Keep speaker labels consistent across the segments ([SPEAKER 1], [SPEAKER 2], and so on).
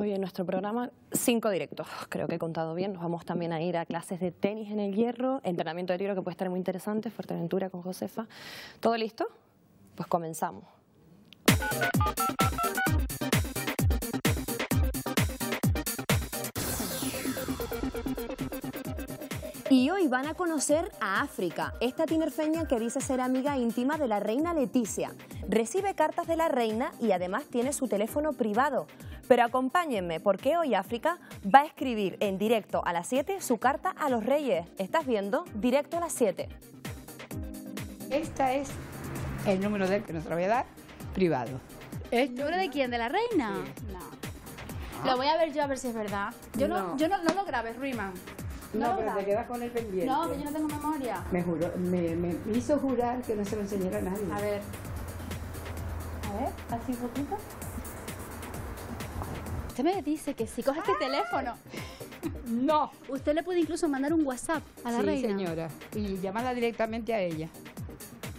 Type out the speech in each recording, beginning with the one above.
[SPEAKER 1] Hoy en nuestro programa cinco directos, creo que he contado bien. Nos vamos también a ir a clases de tenis en el hierro, entrenamiento de tiro que puede estar muy interesante, Fuerteventura con Josefa. ¿Todo listo? Pues comenzamos. Y hoy van a conocer a África, esta tinerfeña que dice ser amiga íntima de la reina Leticia. Recibe cartas de la reina y además tiene su teléfono privado. Pero acompáñenme, porque hoy África va a escribir en directo a las 7 su carta a los reyes. ¿Estás viendo? Directo a las 7.
[SPEAKER 2] Este es el número del que nos lo voy a dar, privado.
[SPEAKER 3] ¿El número de quién? ¿De la reina? No. Lo voy a ver yo a ver si es verdad. Yo no, yo no, no lo grabes, Ruiman.
[SPEAKER 2] No, pero te quedas con el pendiente.
[SPEAKER 3] No, que yo no tengo memoria.
[SPEAKER 2] Me, juró, me, me hizo jurar que no se lo enseñara a nadie.
[SPEAKER 3] A ver. A ver, así poquito. Usted me dice que si coge este teléfono.
[SPEAKER 2] No.
[SPEAKER 3] Usted le puede incluso mandar un WhatsApp a la
[SPEAKER 2] sí,
[SPEAKER 3] reina.
[SPEAKER 2] señora. Y llamarla directamente a ella.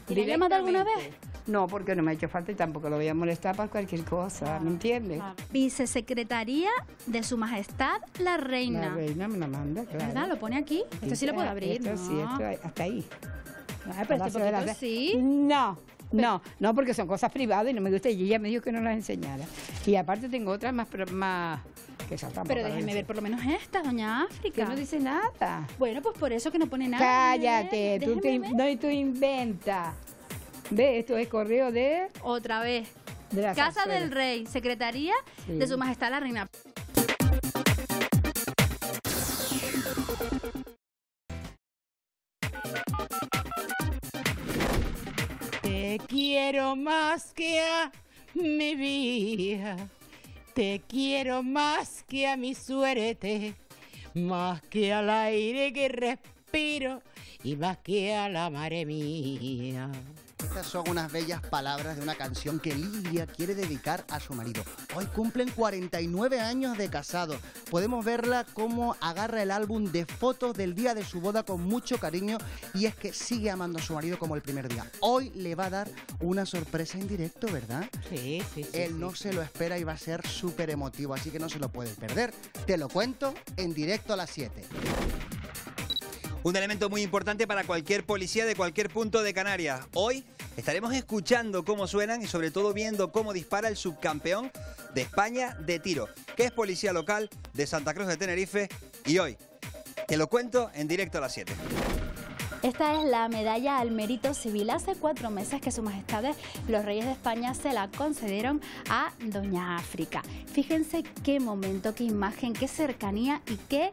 [SPEAKER 3] ¿Y llamado alguna vez?
[SPEAKER 2] No, porque no me ha hecho falta y tampoco lo voy a molestar para cualquier cosa, ¿me entiendes?
[SPEAKER 3] Vicesecretaría de Su Majestad la Reina.
[SPEAKER 2] La reina me la manda, claro.
[SPEAKER 3] ¿Verdad? Lo pone aquí. Esto sí lo puede abrir,
[SPEAKER 2] Esto
[SPEAKER 3] ¿no?
[SPEAKER 2] sí, esto hasta ahí.
[SPEAKER 3] Ay, pero este
[SPEAKER 2] la
[SPEAKER 3] sí.
[SPEAKER 2] No, no, no, porque son cosas privadas y no me gusta. Y ella me dijo que no las enseñara. Y aparte tengo otras más, más que
[SPEAKER 3] Pero déjeme ver por lo menos esta, doña
[SPEAKER 2] Que
[SPEAKER 3] África.
[SPEAKER 2] no dice nada.
[SPEAKER 3] Bueno, pues por eso que no pone nada.
[SPEAKER 2] Cállate, tú, te, no, y tú inventa. Ve, esto es correo de,
[SPEAKER 3] Otra vez.
[SPEAKER 2] de la
[SPEAKER 3] Casa del Rey, Secretaría
[SPEAKER 2] Sí.
[SPEAKER 3] de Su Majestad la Reina.
[SPEAKER 4] Te quiero más que a mi vida, te quiero más que a mi suerte, más que al aire que respiro y más que a la madre mía.
[SPEAKER 5] Estas son unas bellas palabras de una canción que Lidia quiere dedicar a su marido. Hoy cumplen 49 años de casado. Podemos verla cómo agarra el álbum de fotos del día de su boda con mucho cariño y es que sigue amando a su marido como el primer día. Hoy le va a dar una sorpresa en directo, ¿verdad?
[SPEAKER 4] Sí, sí, sí.
[SPEAKER 5] Él
[SPEAKER 4] sí.
[SPEAKER 5] no se lo espera y va a ser súper emotivo, así que no se lo puede perder. Te lo cuento en directo a las 7.
[SPEAKER 6] Un elemento muy importante para cualquier policía de cualquier punto de Canarias. Hoy estaremos escuchando cómo suenan y sobre todo viendo cómo dispara el subcampeón de España de tiro, que es policía local de Santa Cruz de Tenerife. Y hoy, te lo cuento en directo a las 7.
[SPEAKER 3] Esta es la medalla al mérito civil. Hace cuatro meses que Su Majestad los Reyes de España se la concedieron a Doña África. Fíjense qué momento, qué imagen, qué cercanía y qué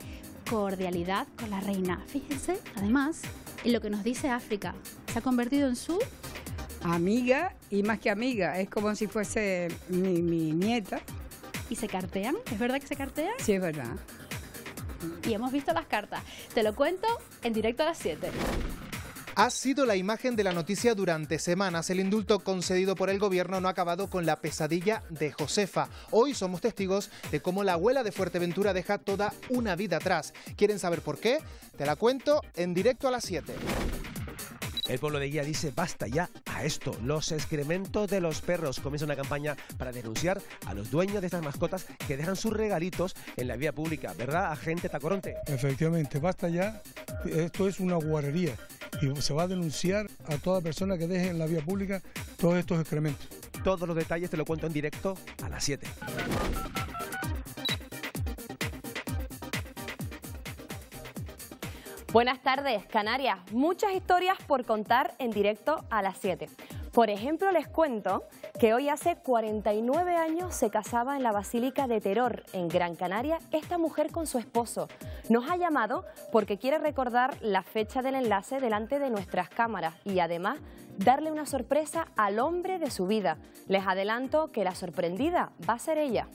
[SPEAKER 3] cordialidad con la reina. Fíjense, además, en lo que nos dice África. Se ha convertido en su
[SPEAKER 2] Amiga y más que amiga, es como si fuese mi, mi nieta.
[SPEAKER 3] y se cartean. ¿Es verdad que se cartean?
[SPEAKER 2] Sí, es verdad.
[SPEAKER 3] Y hemos visto las cartas. Te lo cuento en directo a las 7.
[SPEAKER 7] Ha sido la imagen de la noticia durante semanas. El indulto concedido por el gobierno no ha acabado con la pesadilla de Josefa. Hoy somos testigos de cómo la abuela de Fuerteventura deja toda una vida atrás. ¿Quieren saber por qué? Te la cuento en directo a las 7.
[SPEAKER 8] El pueblo de Guía dice basta ya a esto. Los excrementos de los perros comienza una campaña para denunciar a los dueños de estas mascotas que dejan sus regalitos en la vía pública. ¿Verdad, agente Tacoronte?
[SPEAKER 9] Efectivamente, basta ya. Esto es una guarrería y se va a denunciar a toda persona que deje en la vía pública todos estos excrementos.
[SPEAKER 8] Todos los detalles te lo cuento en directo a las 7.
[SPEAKER 1] Buenas tardes, Canarias. Muchas historias por contar en directo a las 7. Por ejemplo, les cuento que hoy hace 49 años se casaba en la Basílica de Terror, en Gran Canaria, esta mujer con su esposo. Nos ha llamado porque quiere recordar la fecha del enlace delante de nuestras cámaras y además darle una sorpresa al hombre de su vida. Les adelanto que la sorprendida va a ser ella.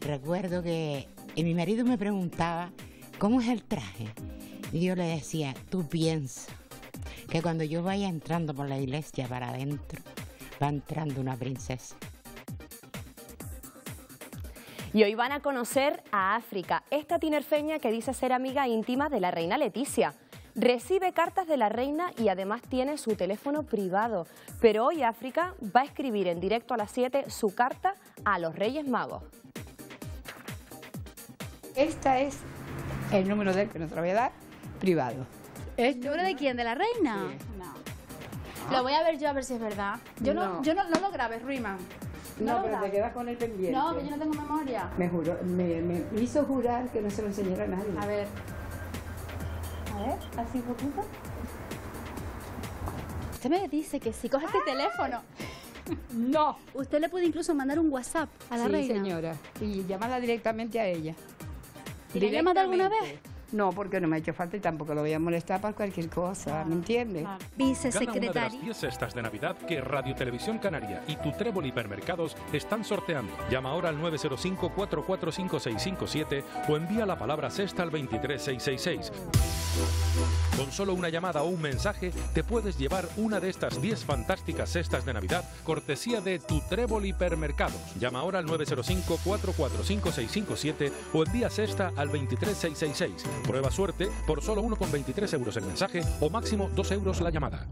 [SPEAKER 4] Recuerdo que y mi marido me preguntaba, ¿cómo es el traje? Y yo le decía, tú piensa que cuando yo vaya entrando por la iglesia para adentro, va entrando una princesa.
[SPEAKER 1] Y hoy van a conocer a África, esta tinerfeña que dice ser amiga íntima de la reina Leticia. Recibe cartas de la reina y además tiene su teléfono privado. Pero hoy África va a escribir en directo a las 7 su carta a los Reyes Magos.
[SPEAKER 2] Esta es el número de él que no te lo voy a dar, privado.
[SPEAKER 10] ¿El número de quién? ¿De la reina? No. Lo voy a ver yo a ver si es verdad. Yo no,
[SPEAKER 2] No.
[SPEAKER 10] yo no, no lo grabes, Ruiman.
[SPEAKER 2] No, pero te quedas con el pendiente.
[SPEAKER 10] No, que yo no tengo memoria.
[SPEAKER 2] Me, juró, me, me hizo jurar que no se lo enseñara a nadie.
[SPEAKER 10] A ver. A ver, así poquito. Usted me dice que si coge este teléfono.
[SPEAKER 2] No.
[SPEAKER 10] Usted le puede incluso mandar un WhatsApp a la
[SPEAKER 2] sí,
[SPEAKER 10] reina.
[SPEAKER 2] señora. Y llamarla directamente a ella.
[SPEAKER 10] ¿Y la ha llamado alguna vez?
[SPEAKER 2] No, porque no me ha hecho falta y tampoco lo voy a molestar para cualquier cosa, ¿me entiende?
[SPEAKER 11] Gana una de las
[SPEAKER 10] Vicesecretaria.
[SPEAKER 11] 10 cestas de Navidad que Radio Televisión Canaria y tu Trébol Hipermercados están sorteando. Llama ahora al 905-445-6657 o envía la palabra cesta al 23666. Con solo una llamada o un mensaje te puedes llevar una de estas 10 fantásticas cestas de Navidad cortesía de tu Trébol Hipermercados. Llama ahora al 905-445-6657 o envía cesta al 23666. Prueba suerte por solo 1,23 euros el mensaje o máximo 2 euros la llamada.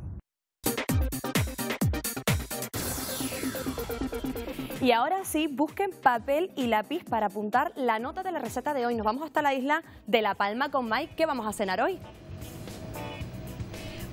[SPEAKER 1] Y ahora sí, busquen papel y lápiz para apuntar la nota de la receta de hoy. Nos vamos hasta la isla de La Palma con Mike. ¿Qué vamos a cenar hoy?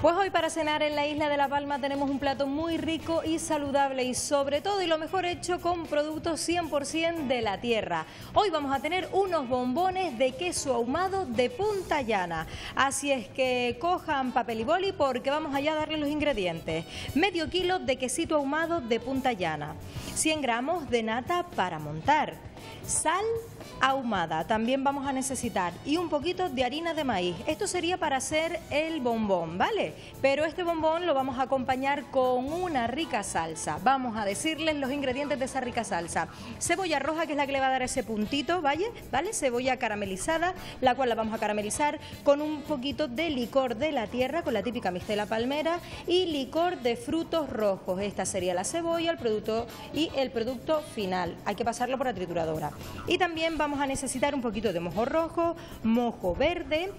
[SPEAKER 12] Pues hoy para cenar en la isla de La Palma tenemos un plato muy rico y saludable y sobre todo y lo mejor hecho con productos 100% de la tierra. Hoy vamos a tener unos bombones de queso ahumado de Punta Llana. Así es que cojan papel y boli porque vamos allá a darle los ingredientes. Medio kilo de quesito ahumado de Punta Llana. 100 gramos de nata para montar. Sal ahumada también vamos a necesitar y un poquito de harina de maíz. Esto sería para hacer el bombón, ¿vale? Pero este bombón lo vamos a acompañar con una rica salsa. Vamos a decirles los ingredientes de esa rica salsa. Cebolla roja, que es la que le va a dar ese puntito, ¿vale? ¿Vale? Cebolla caramelizada, la cual la vamos a caramelizar con un poquito de licor de la tierra, con la típica mistela palmera y licor de frutos rojos. Esta sería la cebolla, el producto y el producto final. Hay que pasarlo por la. Y también vamos a necesitar un poquito de mojo rojo, mojo verde,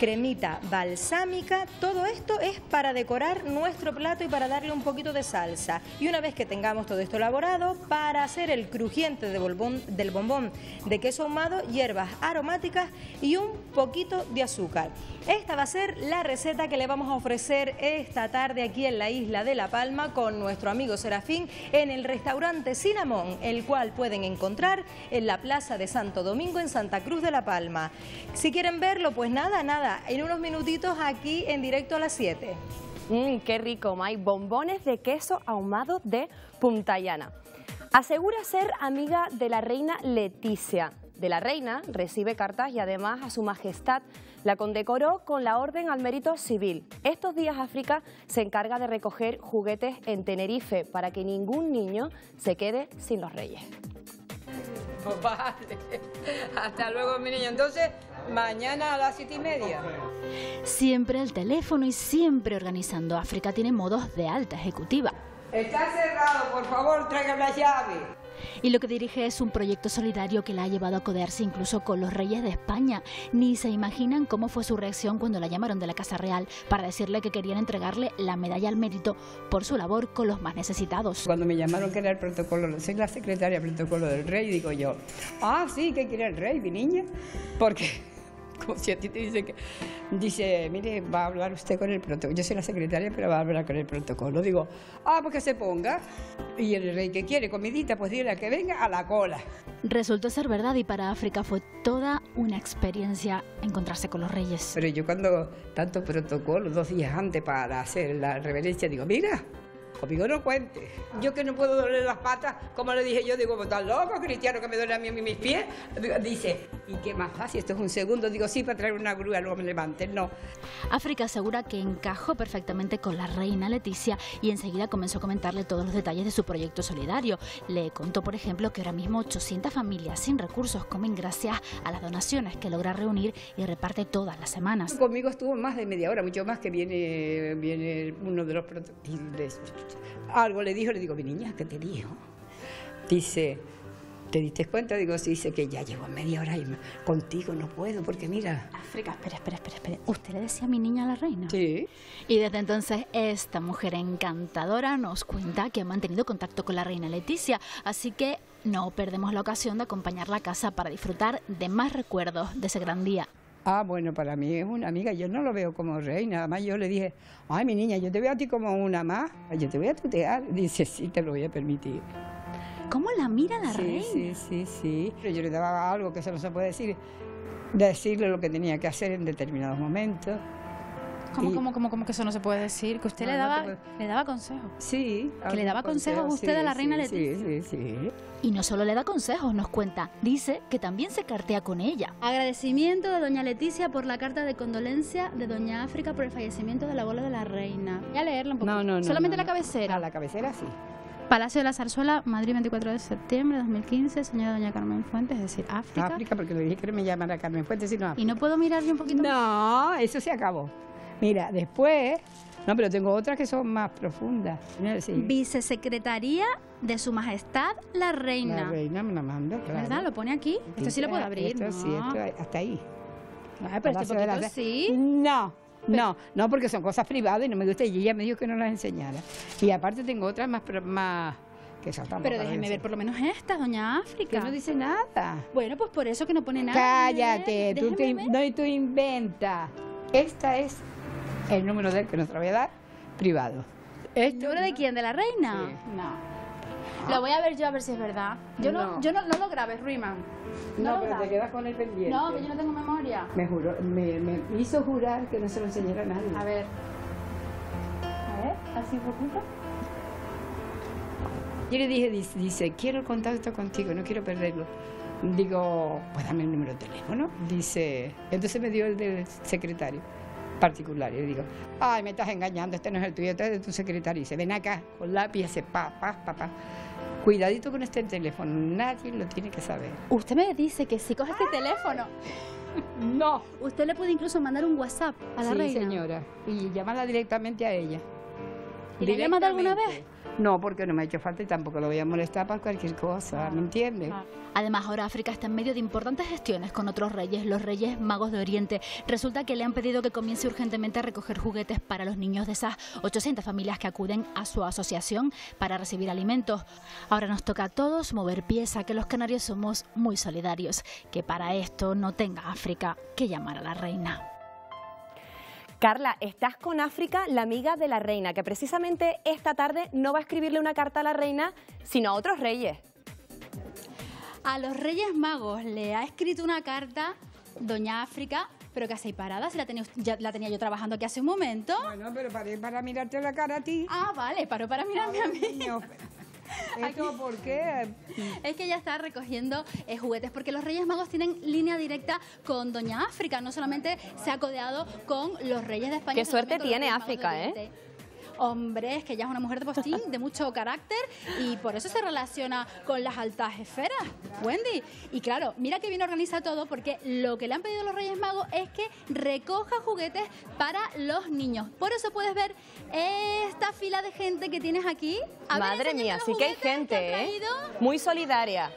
[SPEAKER 12] cremita balsámica. Todo esto es para decorar nuestro plato y para darle un poquito de salsa. Y una vez que tengamos todo esto elaborado, para hacer el crujiente de bolbón- del bombón de queso ahumado, hierbas aromáticas y un poquito de azúcar. Esta va a ser la receta que le vamos a ofrecer esta tarde aquí en la isla de La Palma con nuestro amigo Serafín en el restaurante Cinnamon, el cual pueden encontrar en la Plaza de Santo Domingo en Santa Cruz de La Palma. Si quieren verlo, pues nada, nada, en unos minutitos aquí en directo a las 7.
[SPEAKER 1] Mmm, qué rico, Mike. Bombones de queso ahumado de Punta Llana. Asegura ser amiga de la reina Leticia. De la reina recibe cartas y además a su majestad la condecoró con la Orden al Mérito Civil. Estos días África se encarga de recoger juguetes en Tenerife para que ningún niño se quede sin los reyes.
[SPEAKER 2] Pues vale. Hasta luego, mi niño. Entonces, mañana a las siete y media.
[SPEAKER 10] Siempre al teléfono y siempre organizando. África tiene modos de alta ejecutiva.
[SPEAKER 2] Está cerrado, por favor, traigan la llave.
[SPEAKER 10] Y lo que dirige es un proyecto solidario que la ha llevado a codearse incluso con los reyes de España. Ni se imaginan cómo fue su reacción cuando la llamaron de la Casa Real para decirle que querían entregarle la medalla al mérito por su labor con los más necesitados.
[SPEAKER 2] Cuando me llamaron que era el protocolo, soy la secretaria del protocolo del rey, digo yo, ah, sí, ¿qué quiere el rey, mi niña? Porque, como si a ti te dice que, dice, mire, va a hablar usted con el protocolo, yo soy la secretaria, pero va a hablar con el protocolo. Digo, ah, pues que se ponga. Y el rey que quiere comidita, pues dile a que venga a la cola.
[SPEAKER 10] Resultó ser verdad y para África fue toda una experiencia encontrarse con los reyes.
[SPEAKER 2] Pero yo cuando tanto protocolo, dos días antes para hacer la reverencia, digo, mira, conmigo no cuente. Yo que no puedo doler las patas, como le dije yo, digo, estás loco, cristiano, que me duele a mí mis pies. Dice, ¿y qué más fácil? Esto es un segundo. Digo, sí, para traer una grúa, luego me levanten. No.
[SPEAKER 10] África asegura que encajó perfectamente con la reina Leticia y enseguida comenzó a comentarle todos los detalles de su proyecto solidario. Le contó, por ejemplo, que ahora mismo 800 familias sin recursos comen gracias a las donaciones que logra reunir y reparte todas las semanas.
[SPEAKER 2] Conmigo estuvo más de media hora, mucho más que viene, viene uno de los Algo le dijo, le digo, mi niña, ¿qué te dijo? Dice, ¿Te diste cuenta? Digo, sí, dice que ya llevo media hora y contigo no puedo, porque mira.
[SPEAKER 3] África, espera, espera, espera, espera. ¿Usted le decía a mi niña la reina?
[SPEAKER 2] Sí.
[SPEAKER 3] Y desde entonces esta mujer encantadora nos cuenta que ha mantenido contacto con la reina Leticia, así que no perdemos la ocasión de acompañarla a casa para disfrutar de más recuerdos de ese gran día.
[SPEAKER 2] Ah, bueno, para mí es una amiga, yo no lo veo como reina, además yo le dije, ay, mi niña, yo te veo a ti como una más, yo te voy a tutear. Dice, sí, te lo voy a permitir.
[SPEAKER 3] ¿Cómo la mira la
[SPEAKER 2] sí,
[SPEAKER 3] reina?
[SPEAKER 2] Sí, sí, sí. Yo le daba algo que eso no se puede decir, decirle lo que tenía que hacer en determinados momentos.
[SPEAKER 3] ¿Cómo,
[SPEAKER 2] Y-
[SPEAKER 3] cómo, cómo, cómo que eso no se puede decir? Que usted
[SPEAKER 2] No,
[SPEAKER 3] le
[SPEAKER 2] no te
[SPEAKER 3] daba,
[SPEAKER 2] puedo-
[SPEAKER 3] le daba consejos.
[SPEAKER 2] Sí.
[SPEAKER 3] ¿Que le daba consejos a usted a la reina Leticia?
[SPEAKER 2] Sí, sí, sí.
[SPEAKER 3] Y no solo le da consejos, nos cuenta, dice que también se cartea con ella. Agradecimiento de doña Leticia por la carta de condolencia de doña África por el fallecimiento del abuelo de la reina. Voy a leerla un poquito.
[SPEAKER 2] No, no, no.
[SPEAKER 3] Solamente
[SPEAKER 2] no,
[SPEAKER 3] la
[SPEAKER 2] no.
[SPEAKER 3] cabecera.
[SPEAKER 2] A la cabecera sí.
[SPEAKER 3] Palacio de la Zarzuela, Madrid, 24 de septiembre de 2015, señora doña Carmen Fuentes, es decir, África.
[SPEAKER 2] África, porque le dije que no me llamara Carmen Fuentes, sino África.
[SPEAKER 3] Y no puedo mirar yo un poquito más?
[SPEAKER 2] No, eso se acabó. Mira, después, no, pero tengo otras que son más profundas. Sí.
[SPEAKER 3] Vicesecretaría de Su Majestad la Reina.
[SPEAKER 2] La reina me la manda, claro.
[SPEAKER 3] ¿Verdad? ¿Lo pone aquí? Esto sí lo puedo abrir.
[SPEAKER 2] Esto
[SPEAKER 3] ¿no?
[SPEAKER 2] sí, esto hasta ahí.
[SPEAKER 3] Ay, pero este
[SPEAKER 2] la-
[SPEAKER 3] sí.
[SPEAKER 2] No, no, no, porque son cosas privadas y no me gusta. Y ella me dijo que no las enseñara. Y aparte tengo otras más, más que son
[SPEAKER 3] Pero déjeme ver por lo menos estas, doña
[SPEAKER 2] Que
[SPEAKER 3] África.
[SPEAKER 2] no dice nada.
[SPEAKER 3] Bueno, pues por eso que no pone nada.
[SPEAKER 2] Cállate, tú, te, no, y tú inventas. Esta es el número de él que no te lo voy a dar, privado.
[SPEAKER 3] ¿El número de quién? ¿De la reina?
[SPEAKER 2] Sí.
[SPEAKER 3] No. Lo voy a ver yo a ver si es verdad. Yo no,
[SPEAKER 2] No.
[SPEAKER 3] yo no, no lo grabes, Ruiman.
[SPEAKER 2] No, pero te quedas con el pendiente.
[SPEAKER 3] No, que yo no tengo memoria.
[SPEAKER 2] Me, juró, me, me hizo jurar que no se lo enseñara a nadie.
[SPEAKER 3] A ver. A ver, así un poquito.
[SPEAKER 2] Yo le dije, dice, dice, quiero el contacto contigo, no quiero perderlo. Digo, pues dame el número de teléfono. Dice, entonces me dio el del secretario particular. Y le digo, ay, me estás engañando, este no es el tuyo, este es de tu secretario. Y dice, ven acá, con lápiz, y hace pa, pa, pa, pa. Cuidadito con este teléfono, nadie lo tiene que saber.
[SPEAKER 3] Usted me dice que si coge este teléfono,
[SPEAKER 2] No.
[SPEAKER 3] usted le puede incluso mandar un WhatsApp a la
[SPEAKER 2] sí,
[SPEAKER 3] reina.
[SPEAKER 2] señora. Y llamarla directamente a ella.
[SPEAKER 3] ¿Y llamado alguna vez?
[SPEAKER 2] No, porque no me ha hecho falta y tampoco lo voy a molestar para cualquier cosa, ¿me entiendes?
[SPEAKER 3] Además, ahora África está en medio de importantes gestiones con otros reyes, los reyes magos de Oriente. Resulta que le han pedido que comience urgentemente a recoger juguetes para los niños de esas 800 familias que acuden a su asociación para recibir alimentos. Ahora nos toca a todos mover pieza, que los canarios somos muy solidarios, que para esto no tenga África que llamar a la reina.
[SPEAKER 1] Carla, estás con África, la amiga de la reina, que precisamente esta tarde no va a escribirle una carta a la reina, sino a otros reyes.
[SPEAKER 3] A los Reyes Magos le ha escrito una carta Doña África, pero que hace parada, si la tenía, ya la tenía yo trabajando aquí hace un momento.
[SPEAKER 2] Bueno, pero para, para mirarte la cara a ti.
[SPEAKER 3] Ah, vale, paró para mirarme a mí.
[SPEAKER 2] Niño, ¿Esto por qué?
[SPEAKER 3] Es que ella está recogiendo eh, juguetes porque los Reyes Magos tienen línea directa con Doña África. No solamente se ha codeado con los Reyes de España.
[SPEAKER 1] Qué suerte tiene África, ¿eh?
[SPEAKER 3] Hombre, es que ella es una mujer de postín, de mucho carácter y por eso se relaciona con las altas esferas, Wendy. Y claro, mira que bien organiza todo porque lo que le han pedido los Reyes Magos es que recoja juguetes para los niños. Por eso puedes ver esta fila de gente que tienes aquí. A
[SPEAKER 1] Madre mía, sí que hay gente, ¿eh? Muy solidaria.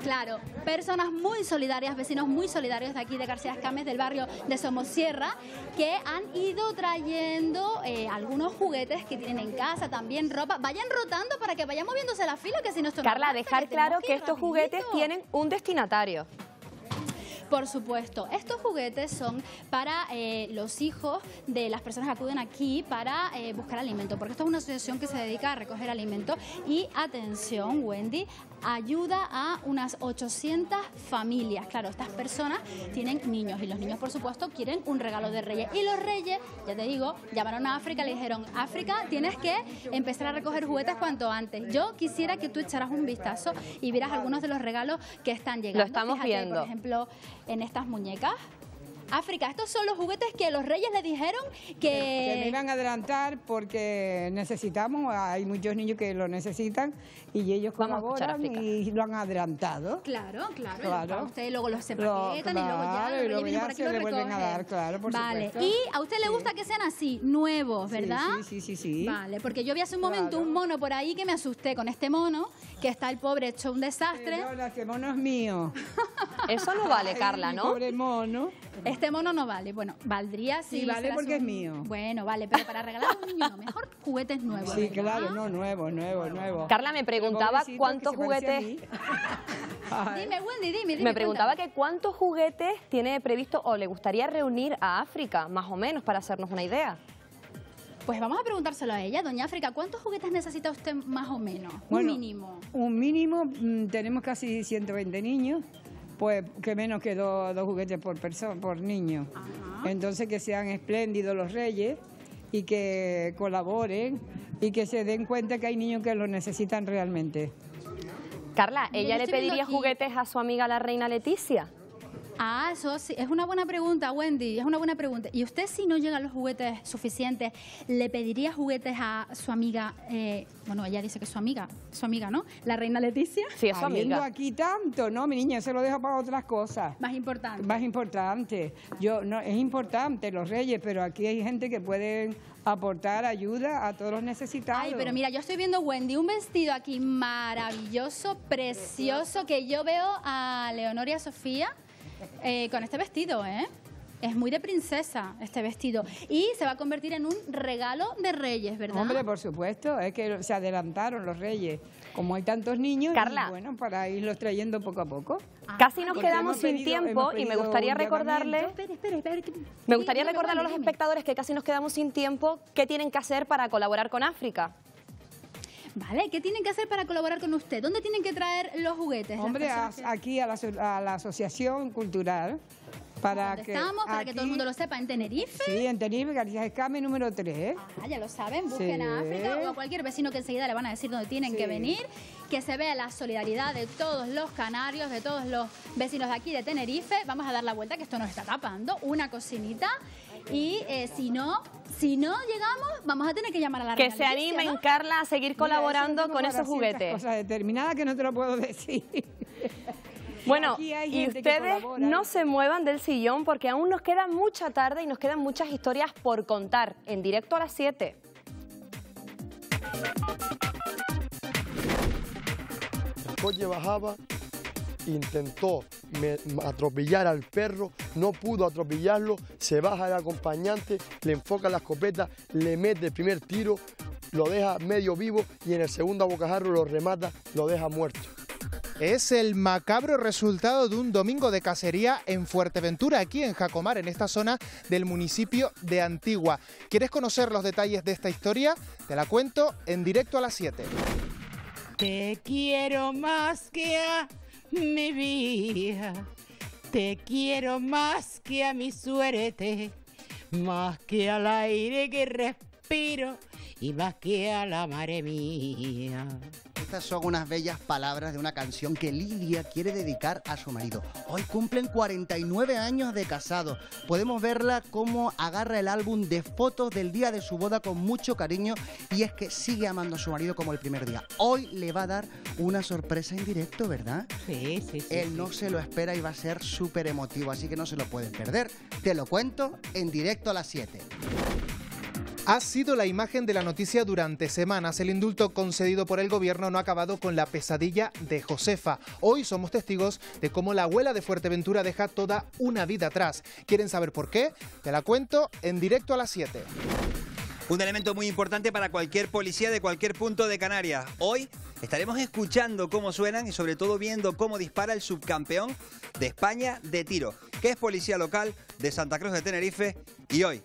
[SPEAKER 3] Claro, personas muy solidarias, vecinos muy solidarios de aquí de García Escames, del barrio de Somosierra, que han ido trayendo eh, algunos juguetes que tienen en casa, también ropa. Vayan rotando para que vaya moviéndose la fila, que si no
[SPEAKER 1] Carla, dejar claro
[SPEAKER 3] que
[SPEAKER 1] estos
[SPEAKER 3] rapidito.
[SPEAKER 1] juguetes tienen un destinatario.
[SPEAKER 3] Por supuesto, estos juguetes son para eh, los hijos de las personas que acuden aquí para eh, buscar alimento, porque esto es una asociación que se dedica a recoger alimento y atención, Wendy, ayuda a unas 800 familias. Claro, estas personas tienen niños y los niños, por supuesto, quieren un regalo de reyes. Y los reyes, ya te digo, llamaron a África y le dijeron, África, tienes que empezar a recoger juguetes cuanto antes. Yo quisiera que tú echaras un vistazo y vieras algunos de los regalos que están llegando.
[SPEAKER 1] Lo estamos
[SPEAKER 3] Fíjate,
[SPEAKER 1] viendo.
[SPEAKER 3] Por ejemplo, en estas muñecas. África, estos son los juguetes que los reyes le dijeron
[SPEAKER 2] Que me
[SPEAKER 3] que...
[SPEAKER 2] iban a adelantar porque necesitamos, hay muchos niños que lo necesitan y ellos
[SPEAKER 1] Vamos
[SPEAKER 2] colaboran y lo han adelantado.
[SPEAKER 3] Claro, claro,
[SPEAKER 2] Claro.
[SPEAKER 3] a usted luego los
[SPEAKER 2] Lo-
[SPEAKER 3] empaquetan y luego ya
[SPEAKER 2] claro,
[SPEAKER 3] los
[SPEAKER 2] y luego
[SPEAKER 3] vienen
[SPEAKER 2] ya
[SPEAKER 3] por aquí
[SPEAKER 2] se
[SPEAKER 3] y los
[SPEAKER 2] le vuelven a dar, claro, por
[SPEAKER 3] Vale,
[SPEAKER 2] supuesto.
[SPEAKER 3] y a usted le
[SPEAKER 2] Sí.
[SPEAKER 3] gusta que sean así, nuevos, ¿verdad?
[SPEAKER 2] Sí, sí, sí, sí.
[SPEAKER 3] Vale, porque yo vi hace un momento
[SPEAKER 2] Claro.
[SPEAKER 3] un mono por ahí que me asusté con este mono que está el pobre hecho un desastre.
[SPEAKER 2] Perdona, ese mono es mío.
[SPEAKER 1] Eso no vale, Carla, ¿no?
[SPEAKER 2] Pobre mono.
[SPEAKER 3] Este mono no vale. Bueno, valdría si...
[SPEAKER 2] Sí, vale porque es mío.
[SPEAKER 3] Bueno, vale, pero para regalar a un niño. Mejor juguetes nuevos.
[SPEAKER 2] Sí,
[SPEAKER 3] ¿verdad?
[SPEAKER 2] claro, no, nuevo, nuevo, nuevo.
[SPEAKER 1] Carla me preguntaba cuántos juguetes...
[SPEAKER 3] Dime, Wendy, dime, dime.
[SPEAKER 1] Me preguntaba
[SPEAKER 3] cuéntame.
[SPEAKER 1] que cuántos juguetes tiene previsto o le gustaría reunir a África, más o menos, para hacernos una idea.
[SPEAKER 3] Pues vamos a preguntárselo a ella, doña África, ¿cuántos juguetes necesita usted más o menos?
[SPEAKER 2] Bueno,
[SPEAKER 3] un mínimo.
[SPEAKER 2] Un mínimo, mm, tenemos casi 120 niños, pues que menos que dos, dos juguetes por persona, por niño. Entonces que sean espléndidos los reyes y que colaboren y que se den cuenta que hay niños que lo necesitan realmente.
[SPEAKER 1] Carla, ¿ella le pediría
[SPEAKER 3] aquí-
[SPEAKER 1] juguetes a su amiga la reina Leticia?
[SPEAKER 3] Ah, eso sí, es una buena pregunta, Wendy, es una buena pregunta. ¿Y usted si no llegan los juguetes suficientes, le pediría juguetes a su amiga, eh, bueno, ella dice que es su amiga, su amiga, ¿no? La reina Leticia.
[SPEAKER 1] Sí, es su
[SPEAKER 2] Habiendo
[SPEAKER 1] amiga.
[SPEAKER 2] aquí tanto, ¿no? Mi niña, se lo dejo para otras cosas.
[SPEAKER 3] Más importante.
[SPEAKER 2] Más importante. Yo, no, es importante los reyes, pero aquí hay gente que puede aportar ayuda a todos los necesitados.
[SPEAKER 3] Ay, pero mira, yo estoy viendo, Wendy, un vestido aquí maravilloso, precioso, que yo veo a Leonor y a Sofía eh, con este vestido, ¿eh? Es muy de princesa este vestido. Y se va a convertir en un regalo de reyes, ¿verdad?
[SPEAKER 2] Hombre, por supuesto, es que se adelantaron los reyes. Como hay tantos niños, y
[SPEAKER 1] Carla.
[SPEAKER 2] bueno, para irlos trayendo poco a poco.
[SPEAKER 1] Casi nos
[SPEAKER 2] porque
[SPEAKER 1] quedamos sin
[SPEAKER 2] pedido-
[SPEAKER 1] tiempo y me gustaría recordarle.
[SPEAKER 3] Espera, espera, espera. que-
[SPEAKER 1] me gustaría recordarle a los espectadores que casi nos quedamos sin tiempo qué tienen que hacer para colaborar con África.
[SPEAKER 3] Vale, ¿qué tienen que hacer para colaborar con usted? ¿Dónde tienen que traer los juguetes?
[SPEAKER 2] Hombre, a-
[SPEAKER 3] que-
[SPEAKER 2] aquí a la, a la Asociación Cultural, para
[SPEAKER 3] ¿Dónde
[SPEAKER 2] que...
[SPEAKER 3] estamos? Para que todo el mundo lo sepa, en Tenerife.
[SPEAKER 2] Sí, en Tenerife, García Escame número 3.
[SPEAKER 3] Ah, ya lo saben, busquen a
[SPEAKER 2] Sí.
[SPEAKER 3] África o a cualquier vecino que enseguida le van a decir dónde tienen que
[SPEAKER 2] Sí.
[SPEAKER 3] venir, que se vea la solidaridad de todos los canarios, de todos los vecinos de aquí de Tenerife. Vamos a dar la vuelta, que esto nos está tapando, una cocinita. Y eh, si no, si no llegamos, vamos a tener que llamar a la
[SPEAKER 1] Que se animen,
[SPEAKER 3] ¿no?
[SPEAKER 1] Carla, a seguir colaborando con esos juguetes.
[SPEAKER 2] cosas determinadas que no te lo puedo decir.
[SPEAKER 1] Bueno, y ustedes no se muevan del sillón porque aún nos queda mucha tarde y nos quedan muchas historias por contar en directo a las 7.
[SPEAKER 13] El coche bajaba, intentó me- atropellar al perro, no pudo atropellarlo, se baja el acompañante, le enfoca la escopeta, le mete el primer tiro, lo deja medio vivo y en el segundo abocajarro lo remata, lo deja muerto.
[SPEAKER 7] Es el macabro resultado de un domingo de cacería en Fuerteventura, aquí en Jacomar, en esta zona del municipio de Antigua. ¿Quieres conocer los detalles de esta historia? Te la cuento en directo a las 7.
[SPEAKER 4] Te quiero más que a mi vida, te quiero más que a mi suerte, más que al aire que respiro y más que a la madre mía.
[SPEAKER 5] Estas son unas bellas palabras de una canción que Lidia quiere dedicar a su marido. Hoy cumplen 49 años de casado. Podemos verla cómo agarra el álbum de fotos del día de su boda con mucho cariño y es que sigue amando a su marido como el primer día. Hoy le va a dar una sorpresa en directo, ¿verdad?
[SPEAKER 4] Sí, sí, sí.
[SPEAKER 5] Él no se lo espera y va a ser súper emotivo, así que no se lo pueden perder. Te lo cuento en directo a las 7.
[SPEAKER 7] Ha sido la imagen de la noticia durante semanas. El indulto concedido por el gobierno no ha acabado con la pesadilla de Josefa. Hoy somos testigos de cómo la abuela de Fuerteventura deja toda una vida atrás. ¿Quieren saber por qué? Te la cuento en directo a las 7.
[SPEAKER 6] Un elemento muy importante para cualquier policía de cualquier punto de Canarias. Hoy estaremos escuchando cómo suenan y sobre todo viendo cómo dispara el subcampeón de España de tiro, que es policía local de Santa Cruz de Tenerife. Y hoy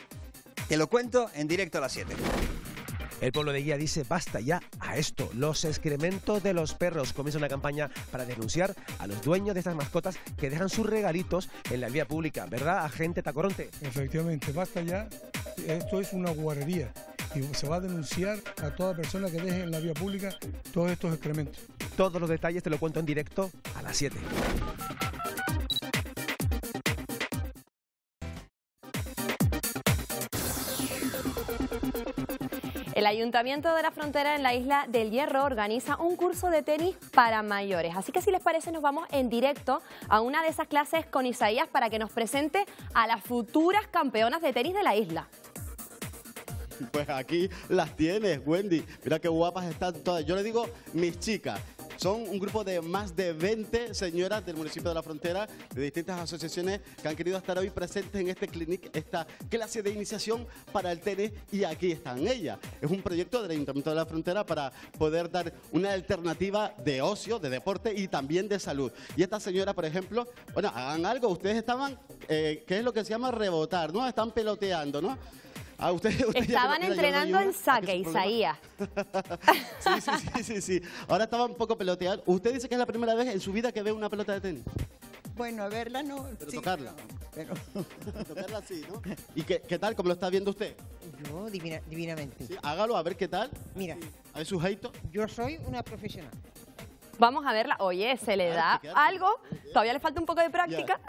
[SPEAKER 6] te lo cuento en directo a las 7.
[SPEAKER 8] El pueblo de Guía dice basta ya a esto. Los excrementos de los perros comienza una campaña para denunciar a los dueños de estas mascotas que dejan sus regalitos en la vía pública, ¿verdad, agente Tacoronte?
[SPEAKER 9] Efectivamente, basta ya. Esto es una guarrería y se va a denunciar a toda persona que deje en la vía pública todos estos excrementos.
[SPEAKER 8] Todos los detalles te lo cuento en directo a las 7.
[SPEAKER 1] El Ayuntamiento de la Frontera en la isla del Hierro organiza un curso de tenis para mayores. Así que si les parece nos vamos en directo a una de esas clases con Isaías para que nos presente a las futuras campeonas de tenis de la isla.
[SPEAKER 14] Pues aquí las tienes, Wendy. Mira qué guapas están todas. Yo le digo mis chicas. Son un grupo de más de 20 señoras del municipio de La Frontera, de distintas asociaciones que han querido estar hoy presentes en este clinic, esta clase de iniciación para el tenis y aquí están ellas. Es un proyecto del Ayuntamiento de La Frontera para poder dar una alternativa de ocio, de deporte y también de salud. Y esta señora, por ejemplo, bueno, hagan algo, ustedes estaban, eh, ¿qué es lo que se llama rebotar, no? Están peloteando, ¿no? Ah, usted- usted ya-
[SPEAKER 1] Estaban
[SPEAKER 14] yo
[SPEAKER 1] entrenando en
[SPEAKER 14] una,
[SPEAKER 1] saque. Isaías.
[SPEAKER 14] Sí, sí, sí, sí, sí. Ahora estaba un poco peloteando. Usted dice que es la primera vez en su vida que ve una pelota de tenis.
[SPEAKER 15] Bueno, a verla no.
[SPEAKER 14] Pero
[SPEAKER 15] sí,
[SPEAKER 14] tocarla.
[SPEAKER 15] Pero
[SPEAKER 14] Tocarla sí, ¿no? ¿Y qué, qué tal? ¿Cómo lo está viendo usted?
[SPEAKER 15] yo divina- divinamente.
[SPEAKER 14] Sí, hágalo, a ver qué tal.
[SPEAKER 15] Mira,
[SPEAKER 14] A ver su jeito.
[SPEAKER 15] yo soy una profesional.
[SPEAKER 1] Vamos a verla. Oye, se le da algo. Todavía le falta un poco de práctica.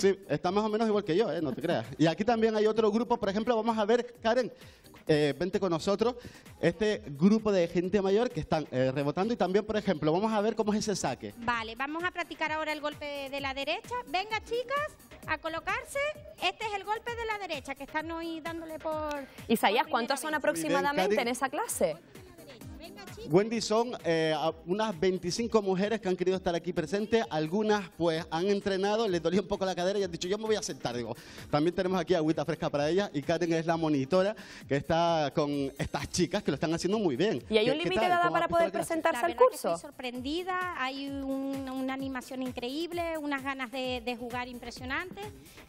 [SPEAKER 14] Sí, está más o menos igual que yo, ¿eh? no te creas. Y aquí también hay otro grupo, por ejemplo, vamos a ver, Karen, eh, vente con nosotros, este grupo de gente mayor que están eh, rebotando y también, por ejemplo, vamos a ver cómo es ese saque.
[SPEAKER 16] Vale, vamos a practicar ahora el golpe de la derecha. Venga, chicas, a colocarse. Este es el golpe de la derecha que están hoy dándole por...
[SPEAKER 1] Isaías, ¿cuántos son aproximadamente en esa clase?
[SPEAKER 14] Wendy, son eh, unas 25 mujeres que han querido estar aquí presentes. Algunas, pues, han entrenado, les dolía un poco la cadera y han dicho, yo me voy a sentar. Digo, también tenemos aquí agüita fresca para ellas. Y Karen es la monitora que está con estas chicas que lo están haciendo muy bien.
[SPEAKER 1] ¿Y hay
[SPEAKER 14] ¿Qué-
[SPEAKER 1] un límite de edad
[SPEAKER 14] ¿Cómo
[SPEAKER 1] para poder presentarse
[SPEAKER 16] La
[SPEAKER 1] al
[SPEAKER 16] que
[SPEAKER 1] curso?
[SPEAKER 16] estoy sorprendida, hay un- una animación increíble, unas ganas de, de jugar impresionantes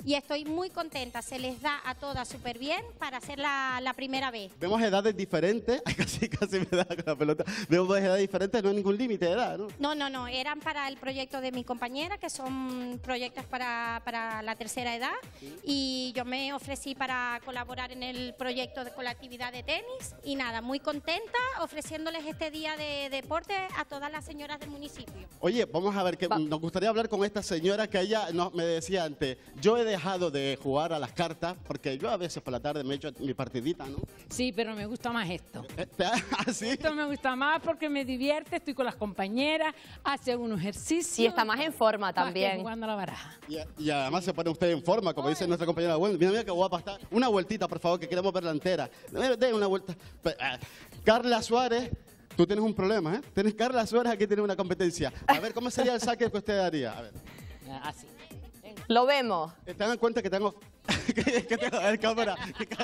[SPEAKER 16] y estoy muy contenta. Se les da a todas súper bien para hacer la, la primera vez.
[SPEAKER 14] Vemos edades diferentes. Casi, casi me da la pelota. Vemos edades diferentes, no hay ningún límite de edad, ¿no?
[SPEAKER 16] No, no, no, eran para el proyecto de mi compañera, que son proyectos para, para la tercera edad, y yo me ofrecí para colaborar en el proyecto de, con la actividad de tenis, y nada, muy contenta ofreciéndoles este día de deporte a todas las señoras del municipio.
[SPEAKER 14] Oye, vamos a ver, que nos gustaría hablar con esta señora que ella nos, me decía antes, yo he dejado de jugar a las cartas porque yo a veces por la tarde me echo mi partidita, ¿no?
[SPEAKER 17] Sí, pero me gusta más esto.
[SPEAKER 14] ¿Ah, sí?
[SPEAKER 17] Esto me gusta más porque me divierte, estoy con las compañeras, hace un ejercicio.
[SPEAKER 1] Y está más en forma
[SPEAKER 17] más que
[SPEAKER 1] también.
[SPEAKER 17] jugando la baraja.
[SPEAKER 14] Y, y además se pone usted en forma, como dice nuestra compañera Wendy. Mira, mira qué guapa está. Una vueltita, por favor, que queremos verla entera. Dé dé una vuelta. Ah, Carla Suárez, tú tienes un problema, ¿eh? Tienes Carla Suárez, aquí tiene una competencia. A ver, ¿cómo sería el saque que usted daría? A ver.
[SPEAKER 17] Así.
[SPEAKER 1] Lo vemos.
[SPEAKER 14] Tengan en cuenta que tengo... que, que tengo el cámara. que- que